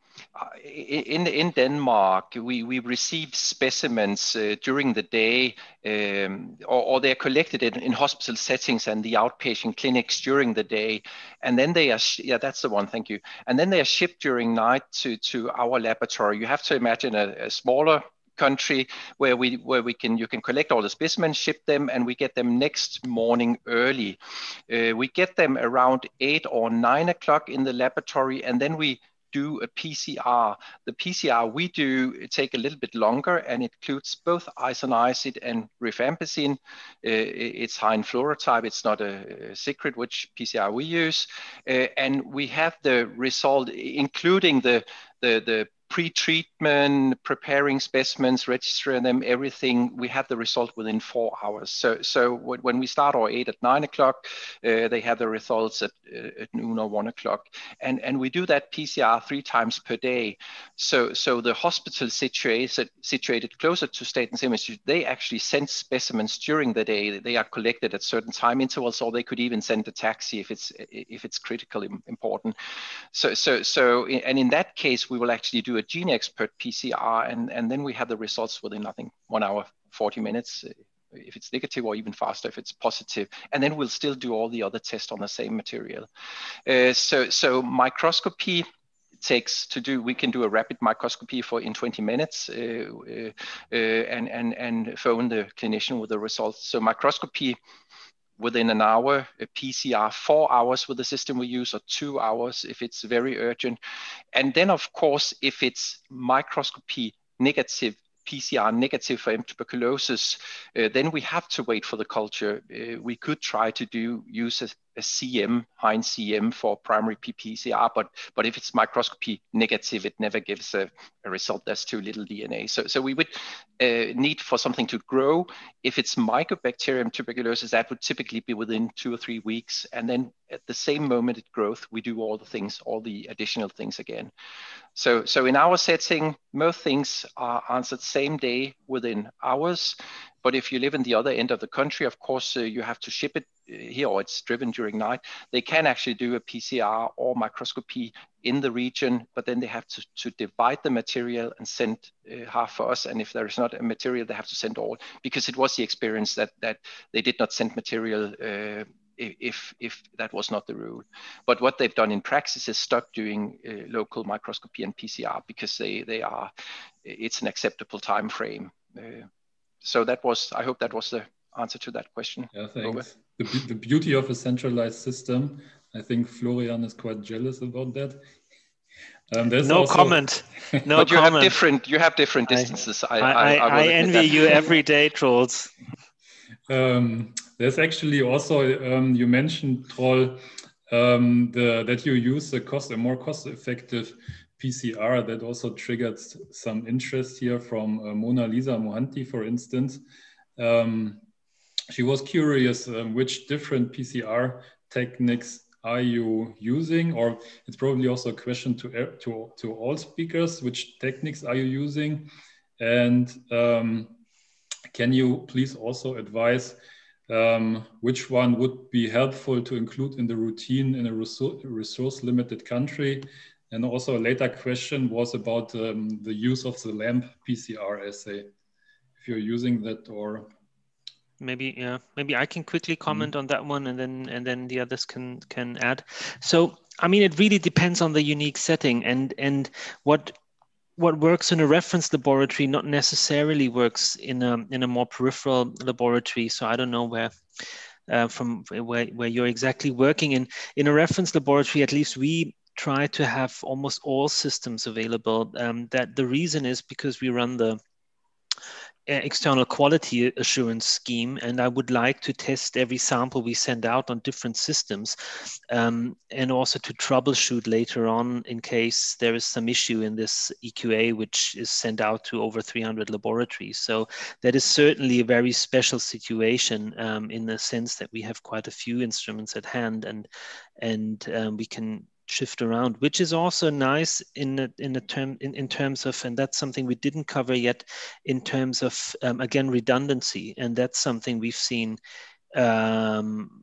in in Denmark, we we receive specimens uh, during the day, um, or, or they're collected in, in hospital settings and the outpatient clinics during the day, and then they are yeah that's the one thank you, and then they are shipped during night to to our laboratory. You have to imagine a, a smaller country where we where we can you can collect all the specimens, ship them, and we get them next morning early. Uh, we get them around eight or nine o'clock in the laboratory, and then we do a PCR. The PCR we do take a little bit longer and it includes both isoniazid and rifampicin. Uh, it's Hain FluoroType. It's not a, secret which PCR we use. Uh, and we have the result, including the, the, the pre-treatment, preparing specimens, registering them, everything, we have the result within four hours. So, so when we start our eight at nine o'clock, uh, they have the results at, uh, at noon or one o'clock. And, and we do that PCR three times per day. So, so the hospital situated, situated closer to Statens Institute, they actually send specimens during the day. They are collected at certain time intervals, or they could even send a taxi if it's, if it's critically important. So, so, so, and in that case, we will actually do a GeneXpert PCR, and, and then we have the results within, I think, one hour, 40 minutes, if it's negative or even faster if it's positive. And then we'll still do all the other tests on the same material. Uh, so, so microscopy takes to do we can do a rapid microscopy for in 20 minutes uh, uh, uh, and and and phone the clinician with the results so microscopy within an hour, a PCR four hours with the system we use, or two hours if it's very urgent. And then, of course, if it's microscopy negative, PCR negative for M tuberculosis, uh, then we have to wait for the culture. Uh, we could try to do use a, a CM, Hain's CM for primary PPCR, but, but if it's microscopy negative, it never gives a, a result. There's too little DNA. So, so we would uh, need for something to grow. If it's Mycobacterium tuberculosis, that would typically be within two or three weeks. And then at the same moment it growth, we do all the things, all the additional things again. So, so in our setting, most things are answered same day within hours. But if you live in the other end of the country, of course, uh, you have to ship it here or it's driven during night. They can actually do a PCR or microscopy in the region, but then they have to, to divide the material and send uh, half for us. And if there is not a material, they have to send all because it was the experience that, that they did not send material uh, if if that was not the rule. But what they've done in practice is stop doing uh, local microscopy and PCR because they they are it's an acceptable time frame. Uh, so that was I hope that was the answer to that question. Yeah, thanks. The, the beauty of a centralized system. I think Florian is quite jealous about that. Um, no also... comment. <laughs> No but you comment. have different. You have different distances. I I, I, I, I envy you every day, Troels. <laughs> Um, there's actually also um, you mentioned Troels um, the, that you use a cost a more cost-effective PCR that also triggered some interest here from uh, Mona Lisa Mohanty, for instance. Um, she was curious um, which different PCR techniques are you using, or it's probably also a question to to to all speakers. Which techniques are you using, and um, can you please also advise um, which one would be helpful to include in the routine in a resource limited country? And also a later question was about um, the use of the LAMP PCR assay, if you're using that or maybe yeah maybe i can quickly mm-hmm. comment mm. on that one and then and then the others can can add so i mean it really depends on the unique setting and and what what works in a reference laboratory not necessarily works in a in a more peripheral laboratory. So I don't know where uh, from where, where you're exactly working in in a reference laboratory. At least we try to have almost all systems available. Um, that the reason is because we run the external quality assurance scheme and I would like to test every sample we send out on different systems um, and also to troubleshoot later on in case there is some issue in this EQA which is sent out to over 300 laboratories. So that is certainly a very special situation um, in the sense that we have quite a few instruments at hand and and um, we can shift around, which is also nice in a, in a term in, in terms of, and that's something we didn't cover yet, in terms of um, again redundancy, and that's something we've seen um,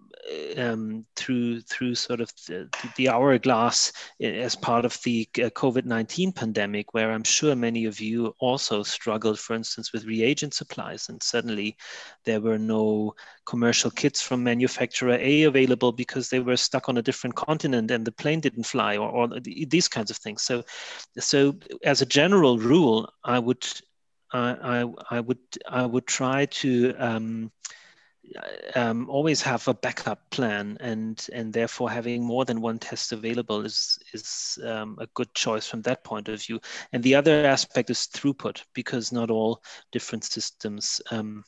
um, through through sort of the, the, hourglass as part of the uh, COVID-19 pandemic, where I'm sure many of you also struggled, for instance, with reagent supplies, and suddenly there were no commercial kits from manufacturer A available because they were stuck on a different continent and the plane didn't fly, or, or these kinds of things. So, so as a general rule, I would I, I, I would I would try to um, um, always have a backup plan and and therefore having more than one test available is is um, a good choice from that point of view. And the other aspect is throughput because not all different systems um,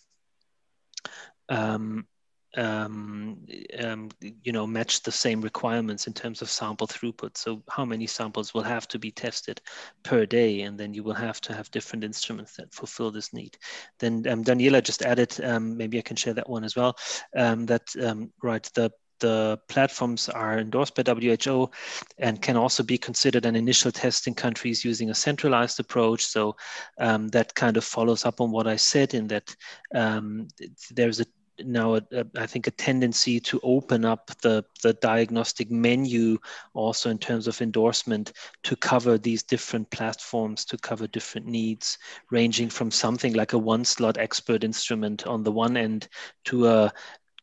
um um, you know, match the same requirements in terms of sample throughput. So how many samples will have to be tested per day, and then you will have to have different instruments that fulfill this need. Then um, Daniela just added, um, maybe I can share that one as well. Um, that um, right, the the platforms are endorsed by WHO and can also be considered an initial test in countries using a centralized approach. So um, that kind of follows up on what I said in that um, there's a now a, a, I think a tendency to open up the, the diagnostic menu also in terms of endorsement to cover these different platforms to cover different needs ranging from something like a one slot Xpert instrument on the one end to a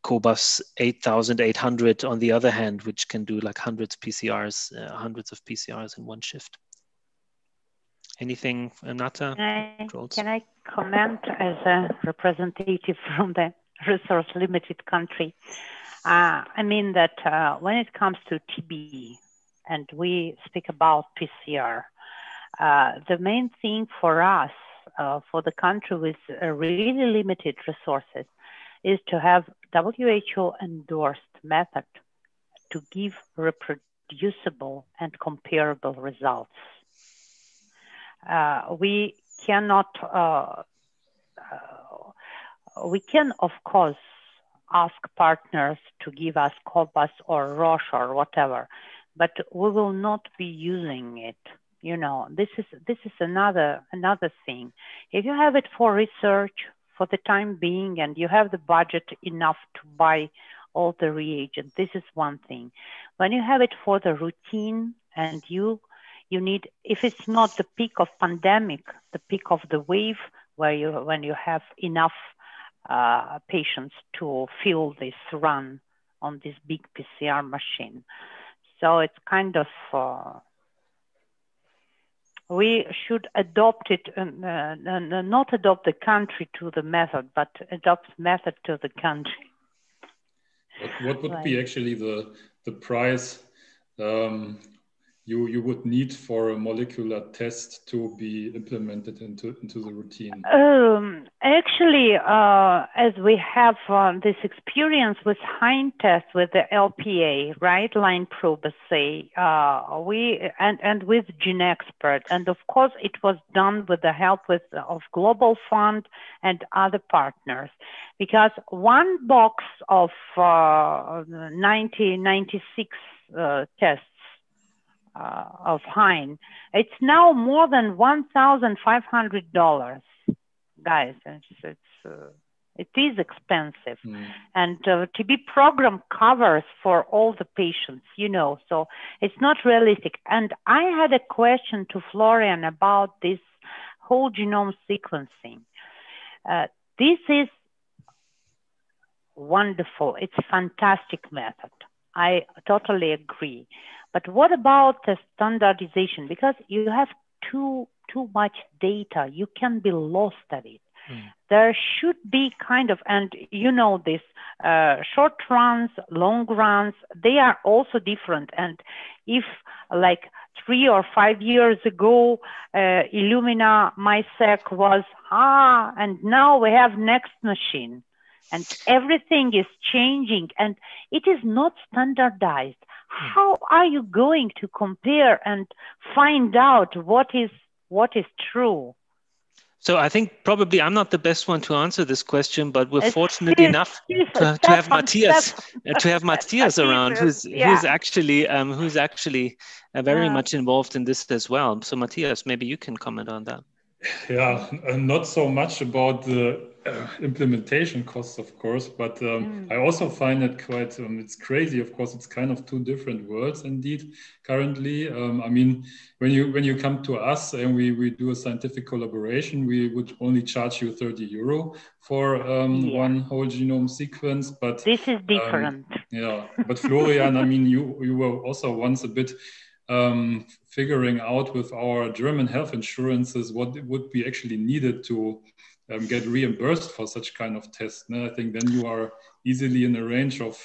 Cobas 8800 on the other hand which can do like hundreds of PCRs uh, hundreds of PCRs in one shift. Anything anata Can I, can I comment as a representative from the resource limited country. Uh, I mean that uh, when it comes to TB, and we speak about PCR, uh, the main thing for us, uh, for the country with really limited resources, is to have WHO endorsed method to give reproducible and comparable results. Uh, we cannot uh, we can, of course, ask partners to give us Cobas or Roche or whatever, but we will not be using it. You know, this is this is another another thing. If you have it for research for the time being and you have the budget enough to buy all the reagents, this is one thing. When you have it for the routine and you you need if it's not the peak of pandemic, the peak of the wave where you when you have enough uh, patients to fill this run on this big PCR machine. So it's kind of, uh, we should adopt it, uh, uh, not adopt the country to the method, but adopt method to the country. What, what would right. be actually the, the price um, you you would need for a molecular test to be implemented into into the routine? Um, actually, uh, as we have uh, this experience with Hain test with the LPA, right, line probe assay, uh, we and and with GeneXpert, and of course it was done with the help with of Global Fund and other partners, because one box of uh, 1996 uh, tests uh, of Hain. It's now more than one thousand five hundred dollars, guys. It's, it's uh, it is expensive, mm. and uh, TB program covers for all the patients, you know. So it's not realistic. And I had a question to Florian about this whole genome sequencing. Uh, this is wonderful. It's a fantastic method. I totally agree. But what about the standardization? Because you have too too much data, you can be lost at it. Mm. There should be kind of, and you know this, uh, short runs, long runs, they are also different. And if like three or five years ago, uh, Illumina MiSeq was, ah, and now we have next machine. And everything is changing and it is not standardized. Hmm. How are you going to compare and find out what is what is true? So I think probably I'm not the best one to answer this question, but we're fortunate enough to, to, have Matthias uh, to have <laughs> Matthias around, who's yeah. who's actually um, who's actually uh, very yeah. much involved in this as well. So Matthias, maybe you can comment on that. Yeah, uh, not so much about the uh, implementation costs, of course, but um, mm. I also find it quite, um, it's crazy. Of course, it's kind of two different worlds indeed currently. Um, I mean, when you when you come to us and we, we do a scientific collaboration, we would only charge you 30 euro for um, yeah. one whole genome sequence. But this is um, different. yeah, but Florian, I mean, you, you were also once a bit um, figuring out with our German health insurances what would be actually needed to um, get reimbursed for such kind of test. I think then you are easily in a range of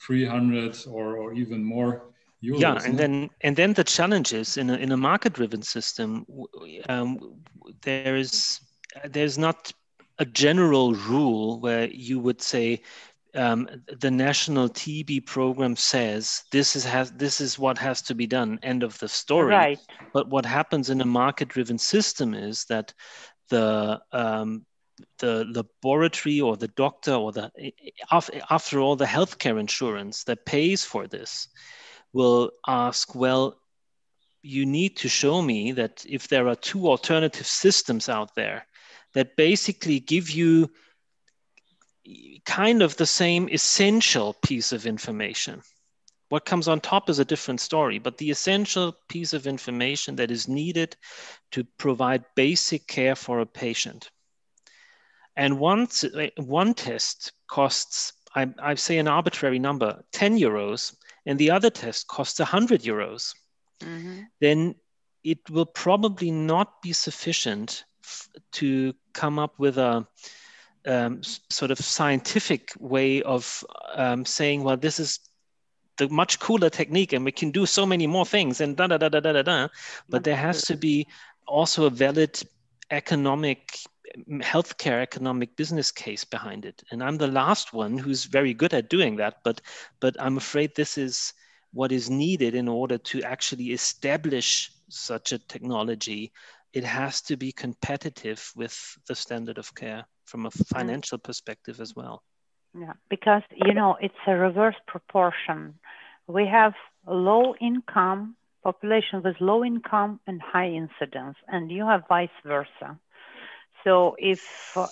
300 or, or even more Euros, yeah, and then and then the challenges in a in a market driven system, um, there is there's not a general rule where you would say um, the national TB program says this is has this is what has to be done. End of the story. Right. But what happens in a market-driven system is that the um, the laboratory or the doctor or the after all the healthcare insurance that pays for this will ask, well, you need to show me that if there are two alternative systems out there that basically give you kind of the same essential piece of information. What comes on top is a different story, but the essential piece of information that is needed to provide basic care for a patient. And once one test costs, I, I say an arbitrary number, 10 euros, and the other test costs 100 euros, mm-hmm. then it will probably not be sufficient f- to come up with a um, sort of scientific way of um, saying, well, this is the much cooler technique and we can do so many more things and da da da da da da da. But there has to be also a valid economic healthcare economic business case behind it. And i'm the last one who's very good at doing that but but i'm afraid this is what is needed in order to actually establish such a technology. It has to be competitive with the standard of care from a financial perspective as well. Yeah, because you know it's a reverse proportion. We have low income population with low income and high incidence, and you have vice versa. So if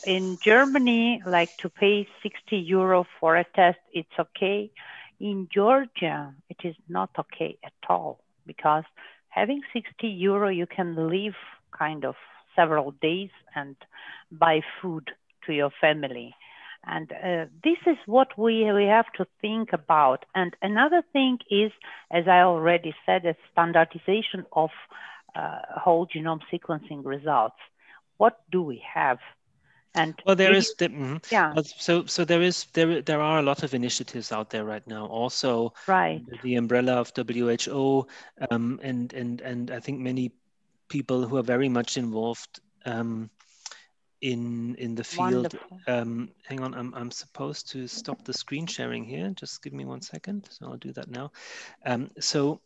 in Germany, like to pay 60 euro for a test, it's okay. In Georgia, it is not okay at all because having 60 euro, you can live kind of several days and buy food to your family. And uh, this is what we, we have to think about. And another thing is, as I already said, a standardization of uh, whole genome sequencing results. What do we have? And well, there is the, mm-hmm. yeah. So so there is there there are a lot of initiatives out there right now. Also, right. The umbrella of WHO, um, and and and I think many people who are very much involved um, in in the field. Um, hang on, I'm I'm supposed to stop the screen sharing here. Just give me one second. So I'll do that now. Um, so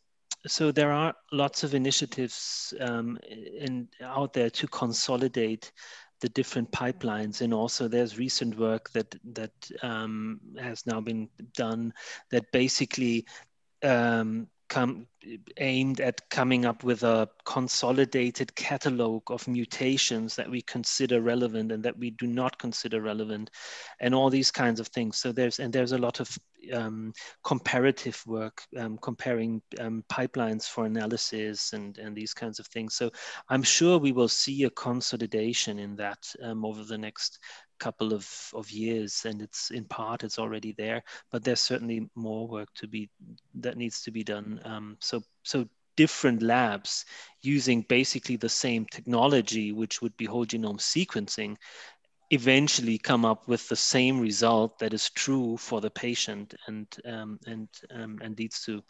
so there are lots of initiatives um, in out there to consolidate the different pipelines and also there's recent work that that um, has now been done that basically um, come aimed at coming up with a consolidated catalog of mutations that we consider relevant and that we do not consider relevant and all these kinds of things. So there's and there's a lot of um, comparative work um, comparing um, pipelines for analysis and and these kinds of things. So i'm sure we will see a consolidation in that um, over the next couple of, of years and it's in part it's already there but there's certainly more work to be that needs to be done um, so so different labs using basically the same technology which would be whole genome sequencing eventually come up with the same result that is true for the patient and um, and um, and leads to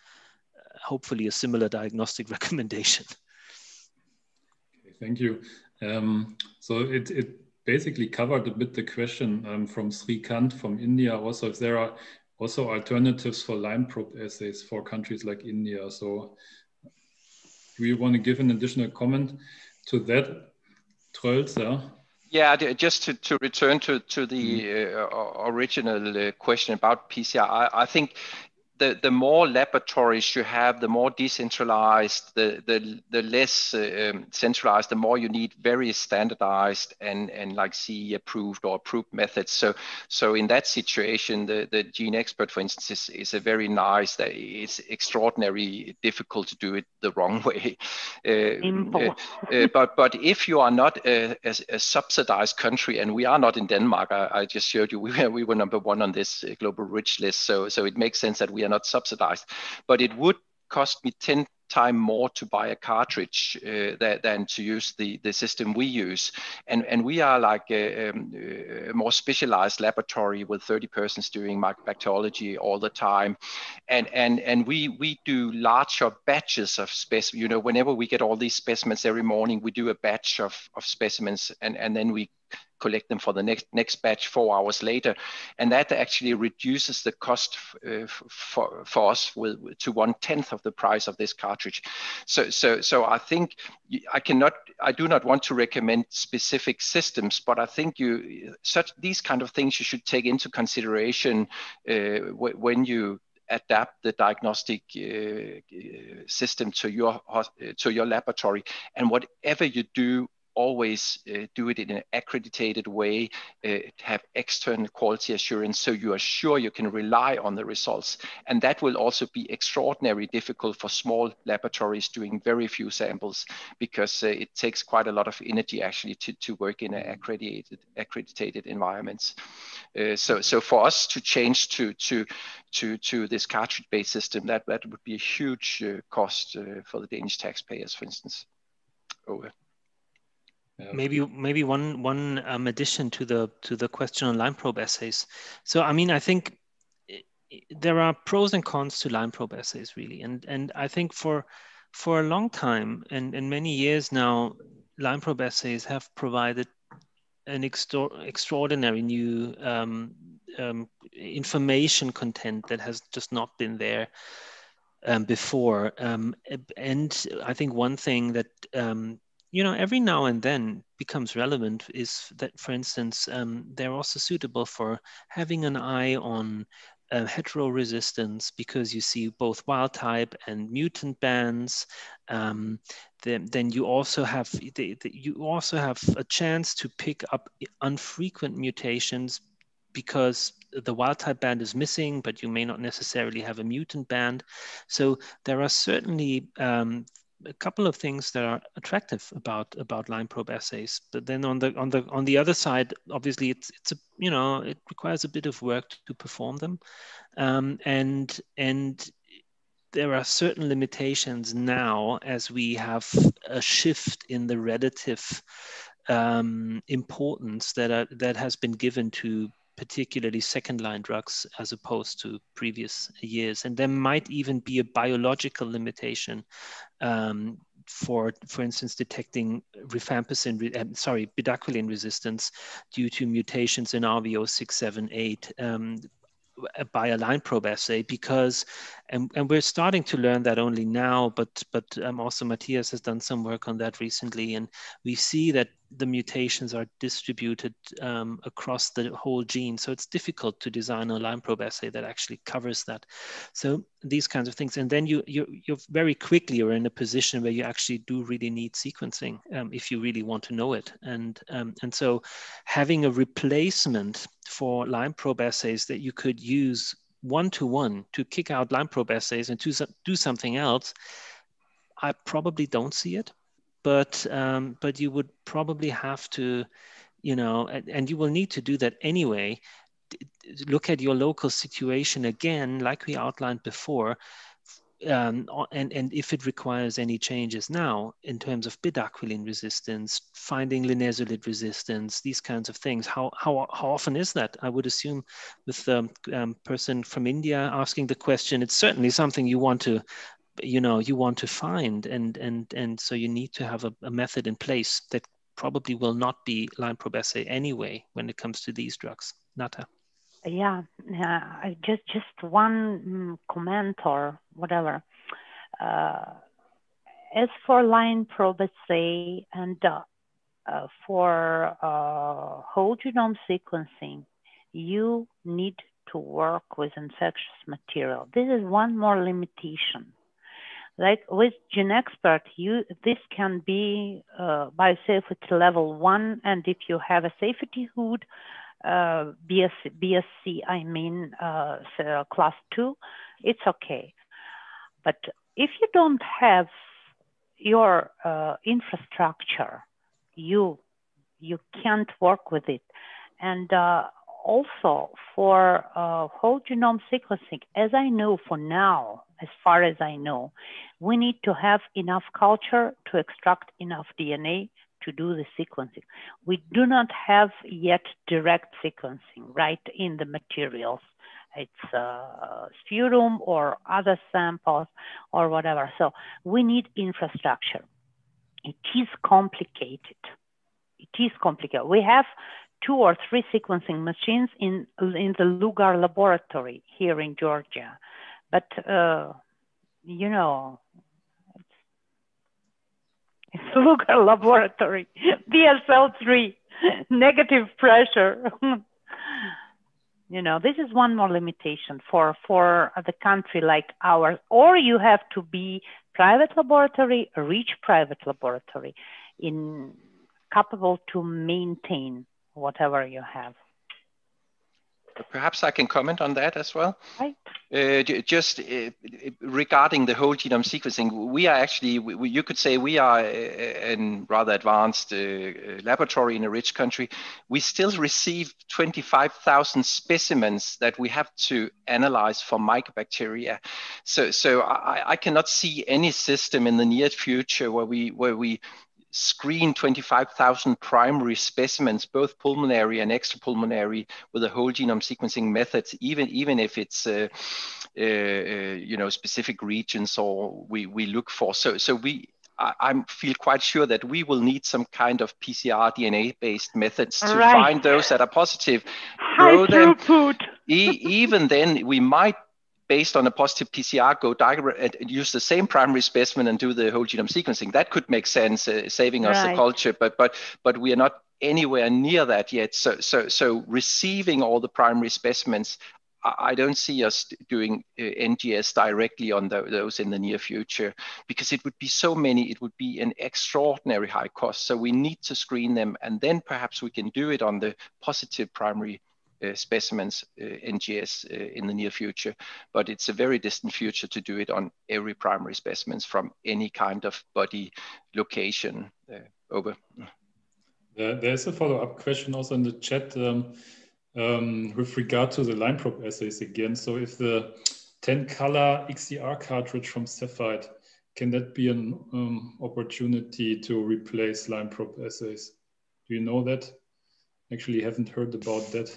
hopefully a similar <laughs> diagnostic recommendation. Okay, thank you. Um, so it, it basically covered a bit the question um, from Srikant from India. Also, if there are also alternatives for line probe assays for countries like India. So do you want to give an additional comment to that, Troels? Yeah, just to, to return to, to the mm-hmm. uh, original uh, question about PCR, I, I think the, the more laboratories you have, the more decentralized, the, the, the less uh, um, centralized, the more you need very standardized and, and like CE approved or approved methods. So, so in that situation, the, the GeneXpert, for instance, is, is a very nice, that it's extraordinarily difficult to do it the wrong <laughs> way. Uh, uh, uh, but, but if you are not a, a, a, subsidized country, and we are not in Denmark, I, I just showed you, we were, we were number one on this uh, global rich list. So, so it makes sense that we are not subsidized. But it would cost me 10 time more to buy a cartridge uh, that, than to use the, the system we use. And, and we are like a, um, a, more specialized laboratory with 30 persons doing mycobacteriology all the time. And, and, and we, we do larger batches of specimens. You know, whenever we get all these specimens every morning, we do a batch of, of specimens and, and then we collect them for the next next batch four hours later, and that actually reduces the cost uh, for for us with, to one tenth of the price of this cartridge. So so so I think I cannot I do not want to recommend specific systems, but I think you such these kind of things you should take into consideration uh, when you adapt the diagnostic uh, system to your to your laboratory and whatever you do always uh, do it in an accredited way, uh, have external quality assurance so you are sure you can rely on the results. And that will also be extraordinarily difficult for small laboratories doing very few samples because uh, it takes quite a lot of energy actually to, to work in an accredited, accredited environments. Uh, so, so for us to change to, to, to, to this cartridge-based system, that, that would be a huge uh, cost uh, for the Danish taxpayers, for instance. Over. Maybe maybe one one um, addition to the to the question on line probe assays. So I mean I think there are pros and cons to line probe assays really, and and I think for for a long time and, and many years now, line probe assays have provided an extra, extraordinary new um, um, information content that has just not been there um, before. Um, and I think one thing that um, you know, every now and then becomes relevant is that, for instance, um, they're also suitable for having an eye on uh, hetero resistance because you see both wild type and mutant bands. Um, then, then you also have you also have a chance to pick up unfrequent mutations because the wild type band is missing, but you may not necessarily have a mutant band. So there are certainly um, a couple of things that are attractive about about line probe assays. But then on the on the on the other side, obviously it's it's a you know it requires a bit of work to perform them, um, and and there are certain limitations now as we have a shift in the relative um, importance that are, that has been given to particularly second line drugs as opposed to previous years. And there might even be a biological limitation um, for, for instance, detecting rifampicin, uh, sorry, bedaquiline resistance due to mutations in RV0678. Um, by a line probe assay because and, and we're starting to learn that only now but but um, also matthias has done some work on that recently and we see that the mutations are distributed um, across the whole gene. So it's difficult to design a line probe assay that actually covers that. So these kinds of things. And then you, you, you're very quickly are in a position where you actually do really need sequencing um, if you really want to know it. And, um, and so having a replacement for line probe assays that you could use one-to-one -to, -one to kick out line probe assays and to do something else, I probably don't see it but um, but you would probably have to, you know, and, and you will need to do that anyway. Look at your local situation again, like we outlined before, um, and, and if it requires any changes now in terms of bedaquiline resistance, finding linezolid resistance, these kinds of things, how, how, how often is that? I would assume with the um, person from India asking the question, it's certainly something you want to you know you want to find and and and so you need to have a, a method in place that probably will not be line probe assay anyway when it comes to these drugs. Nata. Yeah uh, just just one mm, comment or whatever. Uh, as for line probe assay and uh, uh, for uh, whole genome sequencing you need to work with infectious material. This is one more limitation like with GeneXpert, you this can be uh, biosafety level one, and if you have a safety hood, uh, BSC, BSC, I mean uh, so class two, it's okay. But if you don't have your uh, infrastructure, you you can't work with it, and uh, also for uh, whole genome sequencing, as I know for now, as far as I know, we need to have enough culture to extract enough DNA to do the sequencing. We do not have yet direct sequencing right in the materials. It's uh, sputum or other samples or whatever. So we need infrastructure. It is complicated. It is complicated. We have two or three sequencing machines in, in the Lugar laboratory here in Georgia. But, uh, you know, it's, it's <laughs> Lugar laboratory, BSL3, negative pressure. <laughs> you know, this is one more limitation for, for the country like ours. Or you have to be private laboratory, a rich private laboratory in capable to maintain whatever you have. Perhaps I can comment on that as well. Right. Uh, just uh, regarding the whole genome sequencing, we are actually, we, you could say we are a, a rather advanced uh, laboratory in a rich country. We still receive 25,000 specimens that we have to analyze for mycobacteria. So, so I, I cannot see any system in the near future where we, where we screen 25,000 primary specimens, both pulmonary and extrapulmonary, with a whole genome sequencing method, even even if it's uh, uh, uh, you know specific regions or we we look for. So so we. I, feel quite sure that we will need some kind of PCR DNA based methods to right. find those that are positive. High throughput. E even then, we might based on a positive PCR, go direct and use the same primary specimen and do the whole genome sequencing. That could make sense, uh, saving us right. the culture, but but but we are not anywhere near that yet. So so so receiving all the primary specimens, I don't see us doing uh, NGS directly on the, those in the near future because it would be so many. It would be an extraordinary high cost. So we need to screen them, and then perhaps we can do it on the positive primary uh, specimens uh, NGS uh, in the near future, but it's a very distant future to do it on every primary specimens from any kind of body location. over. there's a follow-up question also in the chat um, um, with regard to the line probe assays again. So if the 10 color XDR cartridge from Cepheid, can that be an um, opportunity to replace line probe assays? Do you know that? Actually, haven't heard about that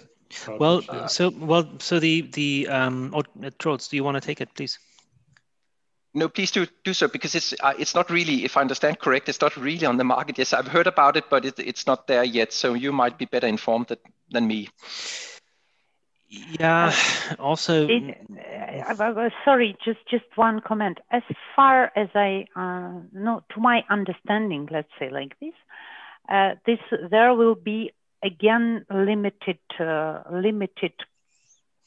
well, uh, so well, so the the um, oh, Troels, do you want to take it, please? No, please do do so because it's uh, it's not really, if I understand correct, it's not really on the market. Yes, I've heard about it, but it, it's not there yet. So you might be better informed that, than me. Yeah. Also, it, uh, sorry, just just one comment. As far as I uh, know, to my understanding, let's say like this, uh, this there will be again limited uh, limited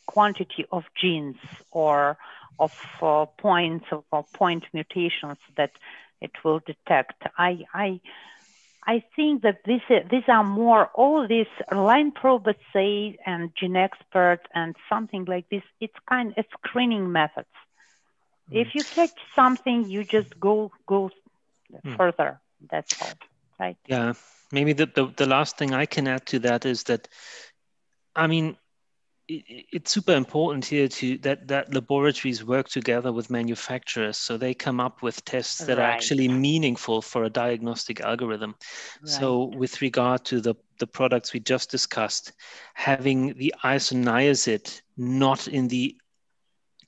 quantity of genes or of uh, points of uh, point mutations that it will detect. I I I think that this these are more all these line probe assay and GeneXpert and something like this. It's kind of screening methods. Mm. If you catch something, you just go go mm. further. That's all, right? Yeah maybe the, the, the last thing I can add to that is that, I mean, it, it's super important here to that that laboratories work together with manufacturers so they come up with tests that right. are actually meaningful for a diagnostic algorithm right. so with regard to the the products we just discussed having the isoniazid not in the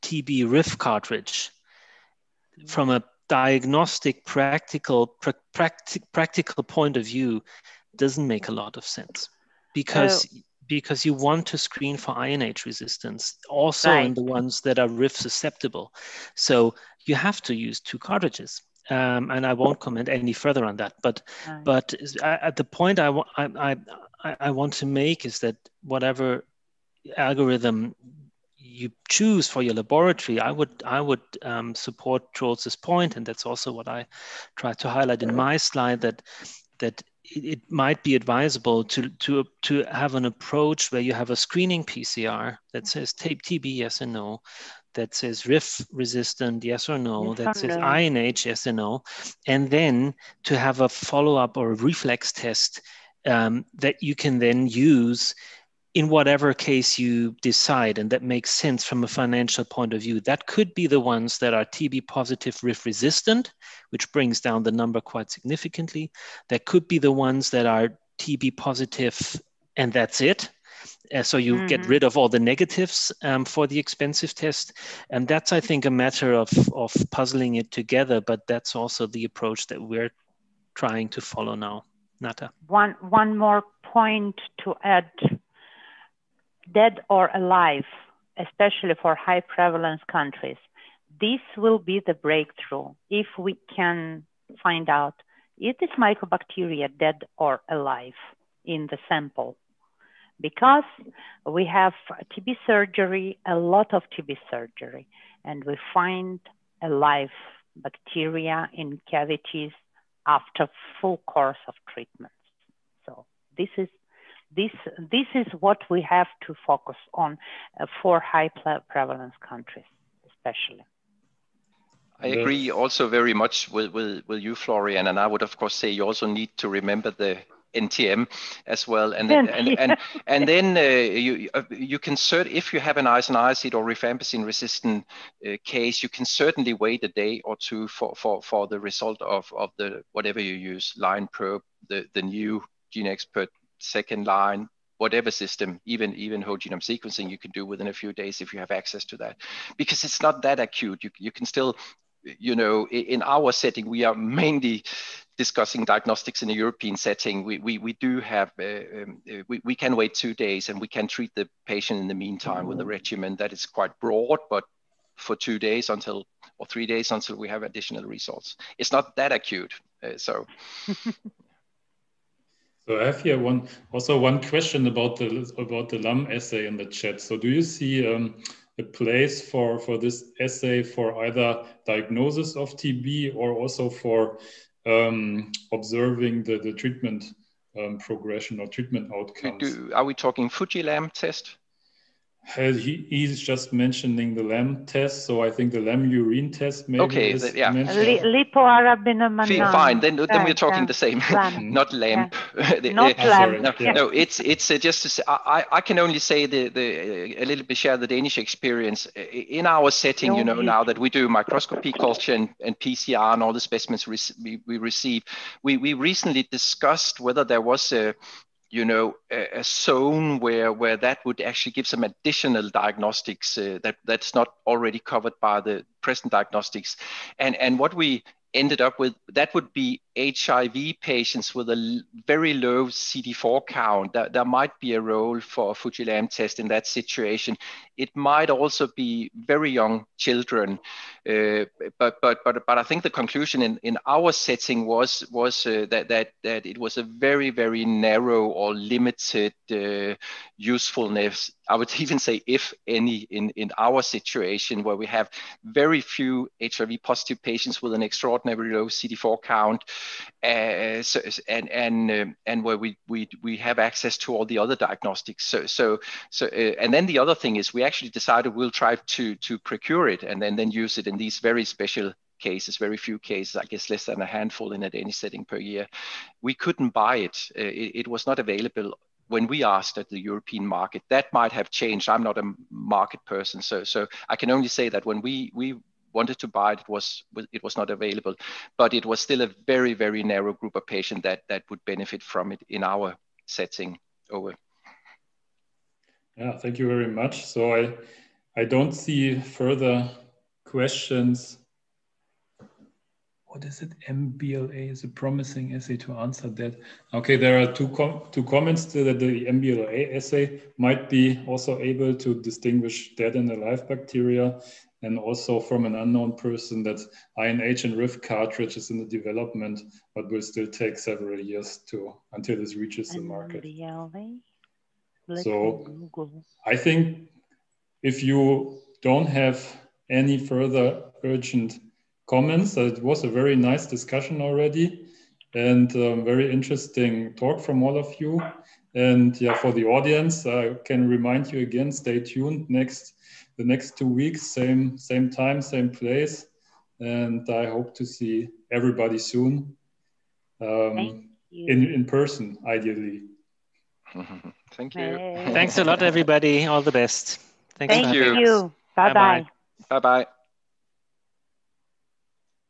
tb rif cartridge mm. from a diagnostic practical practic, practical point of view doesn't make a lot of sense because uh, because you want to screen for INH resistance also right. in the ones that are RIF susceptible. So you have to use two cartridges. Um, and I won't comment any further on that. But right. but at the point I, I, I, I want to make is that whatever algorithm you choose for your laboratory, I would I would um, support Troels's point, and that's also what I tried to highlight in my slide that that it, might be advisable to to to have an approach where you have a screening PCR that says tape TB yes and no, that says RIF resistant, yes or no, yes that or says no. INH, yes or no, and then to have a follow up or a reflex test um, that you can then use in whatever case you decide, and that makes sense from a financial point of view. That could be the ones that are TB positive, RIF resistant, which brings down the number quite significantly. That could be the ones that are TB positive, and that's it. Uh, so you mm-hmm. get rid of all the negatives um, for the expensive test, and that's I think a matter of of puzzling it together. But that's also the approach that we're trying to follow now. Nata. One one more point to add dead or alive, especially for high prevalence countries. This will be the breakthrough if we can find out is this mycobacteria dead or alive in the sample. Because we have TB surgery, a lot of TB surgery, and we find alive bacteria in cavities after full course of treatments. So this is this, this is what we have to focus on uh, for high prevalence countries, especially. I agree also very much with, with, with you, Florian. And I would, of course, say you also need to remember the NTM as well. And then, and, and, and then uh, you, uh, you can cert if you have an isoniazid or rifampicin resistant uh, case, you can certainly wait a day or two for, for, for the result of, of the whatever you use, line probe, the, the new GeneXpert second line, whatever system, even even whole genome sequencing, you can do within a few days if you have access to that, because it's not that acute. You you can still, you know, in our setting, we are mainly discussing diagnostics in a European setting. We we, we do have uh, um, uh, we we can wait two days and we can treat the patient in the meantime with a regimen that is quite broad, but for two days until or three days until we have additional results. It's not that acute. Uh, so <laughs> So I have here one also one question about the about the LAM assay in the chat. So do you see um, a place for for this assay for either diagnosis of TB or also for um, observing the the treatment um, progression or treatment outcomes? Do, are we talking Fuji-LAM test? He, he's just mentioning the LAM test, so I think the LAM urine test maybe. Okay, is yeah. Lipoarabinamide. Fine, then, then we're talking the same, <laughs> not LAMP. Yeah. <laughs> not LAMP. No, yeah. no, it's it's uh, just to say, I, I can only say the the uh, a little bit share the Danish experience in our setting. No, you know, now that we do microscopy culture and, and PCR and all the specimens we, we receive, we we recently discussed whether there was a you know a, a, zone where where that would actually give some additional diagnostics uh, that that's not already covered by the present diagnostics. And and what we ended up with that would be HIV patients with a very low CD4 count. That there might be a role for a Fuji-LAM test in that situation. It might also be very young children, uh, but but but but I think the conclusion in, in our setting was was uh, that that that it was a very very narrow or limited uh, usefulness. I would <laughs> even say, if any, in in our situation where we have very few HIV positive patients with an extraordinarily low CD4 count. Uh, so, and and um, and where we, we we have access to all the other diagnostics. So so so uh, and then the other thing is we actually decided we'll try to to procure it and then then use it in these very special cases, very few cases, I guess less than a handful in a Danish setting per year. We couldn't buy it. Uh, it, it was not available when we asked at the European market. That might have changed. I'm not a market person, so so I can only say that when we we wanted to buy it, it was it was not available. But it was still a very very narrow group of patients that that would benefit from it in our setting. Over. Yeah, thank you very much. So I I don't see further questions what is it? MBLA is a promising assay to answer that. Okay, there are two com two comments to that the MBLA assay might be also able to distinguish dead and alive bacteria, and also from an unknown person that INH and RIF cartridge is in the development, but will still take several years to until this reaches the market. So I think if you don't have any further urgent comments. It was a very nice discussion already and um, very interesting talk from all of you. And yeah, for the audience, I can remind you again, stay tuned next the next two weeks, same same time, same place. And I hope to see everybody soon. Um, in, in person, ideally. <laughs> Thank you. Thanks a lot, everybody. All the best. Thanks Thank you. Bye bye. Bye bye.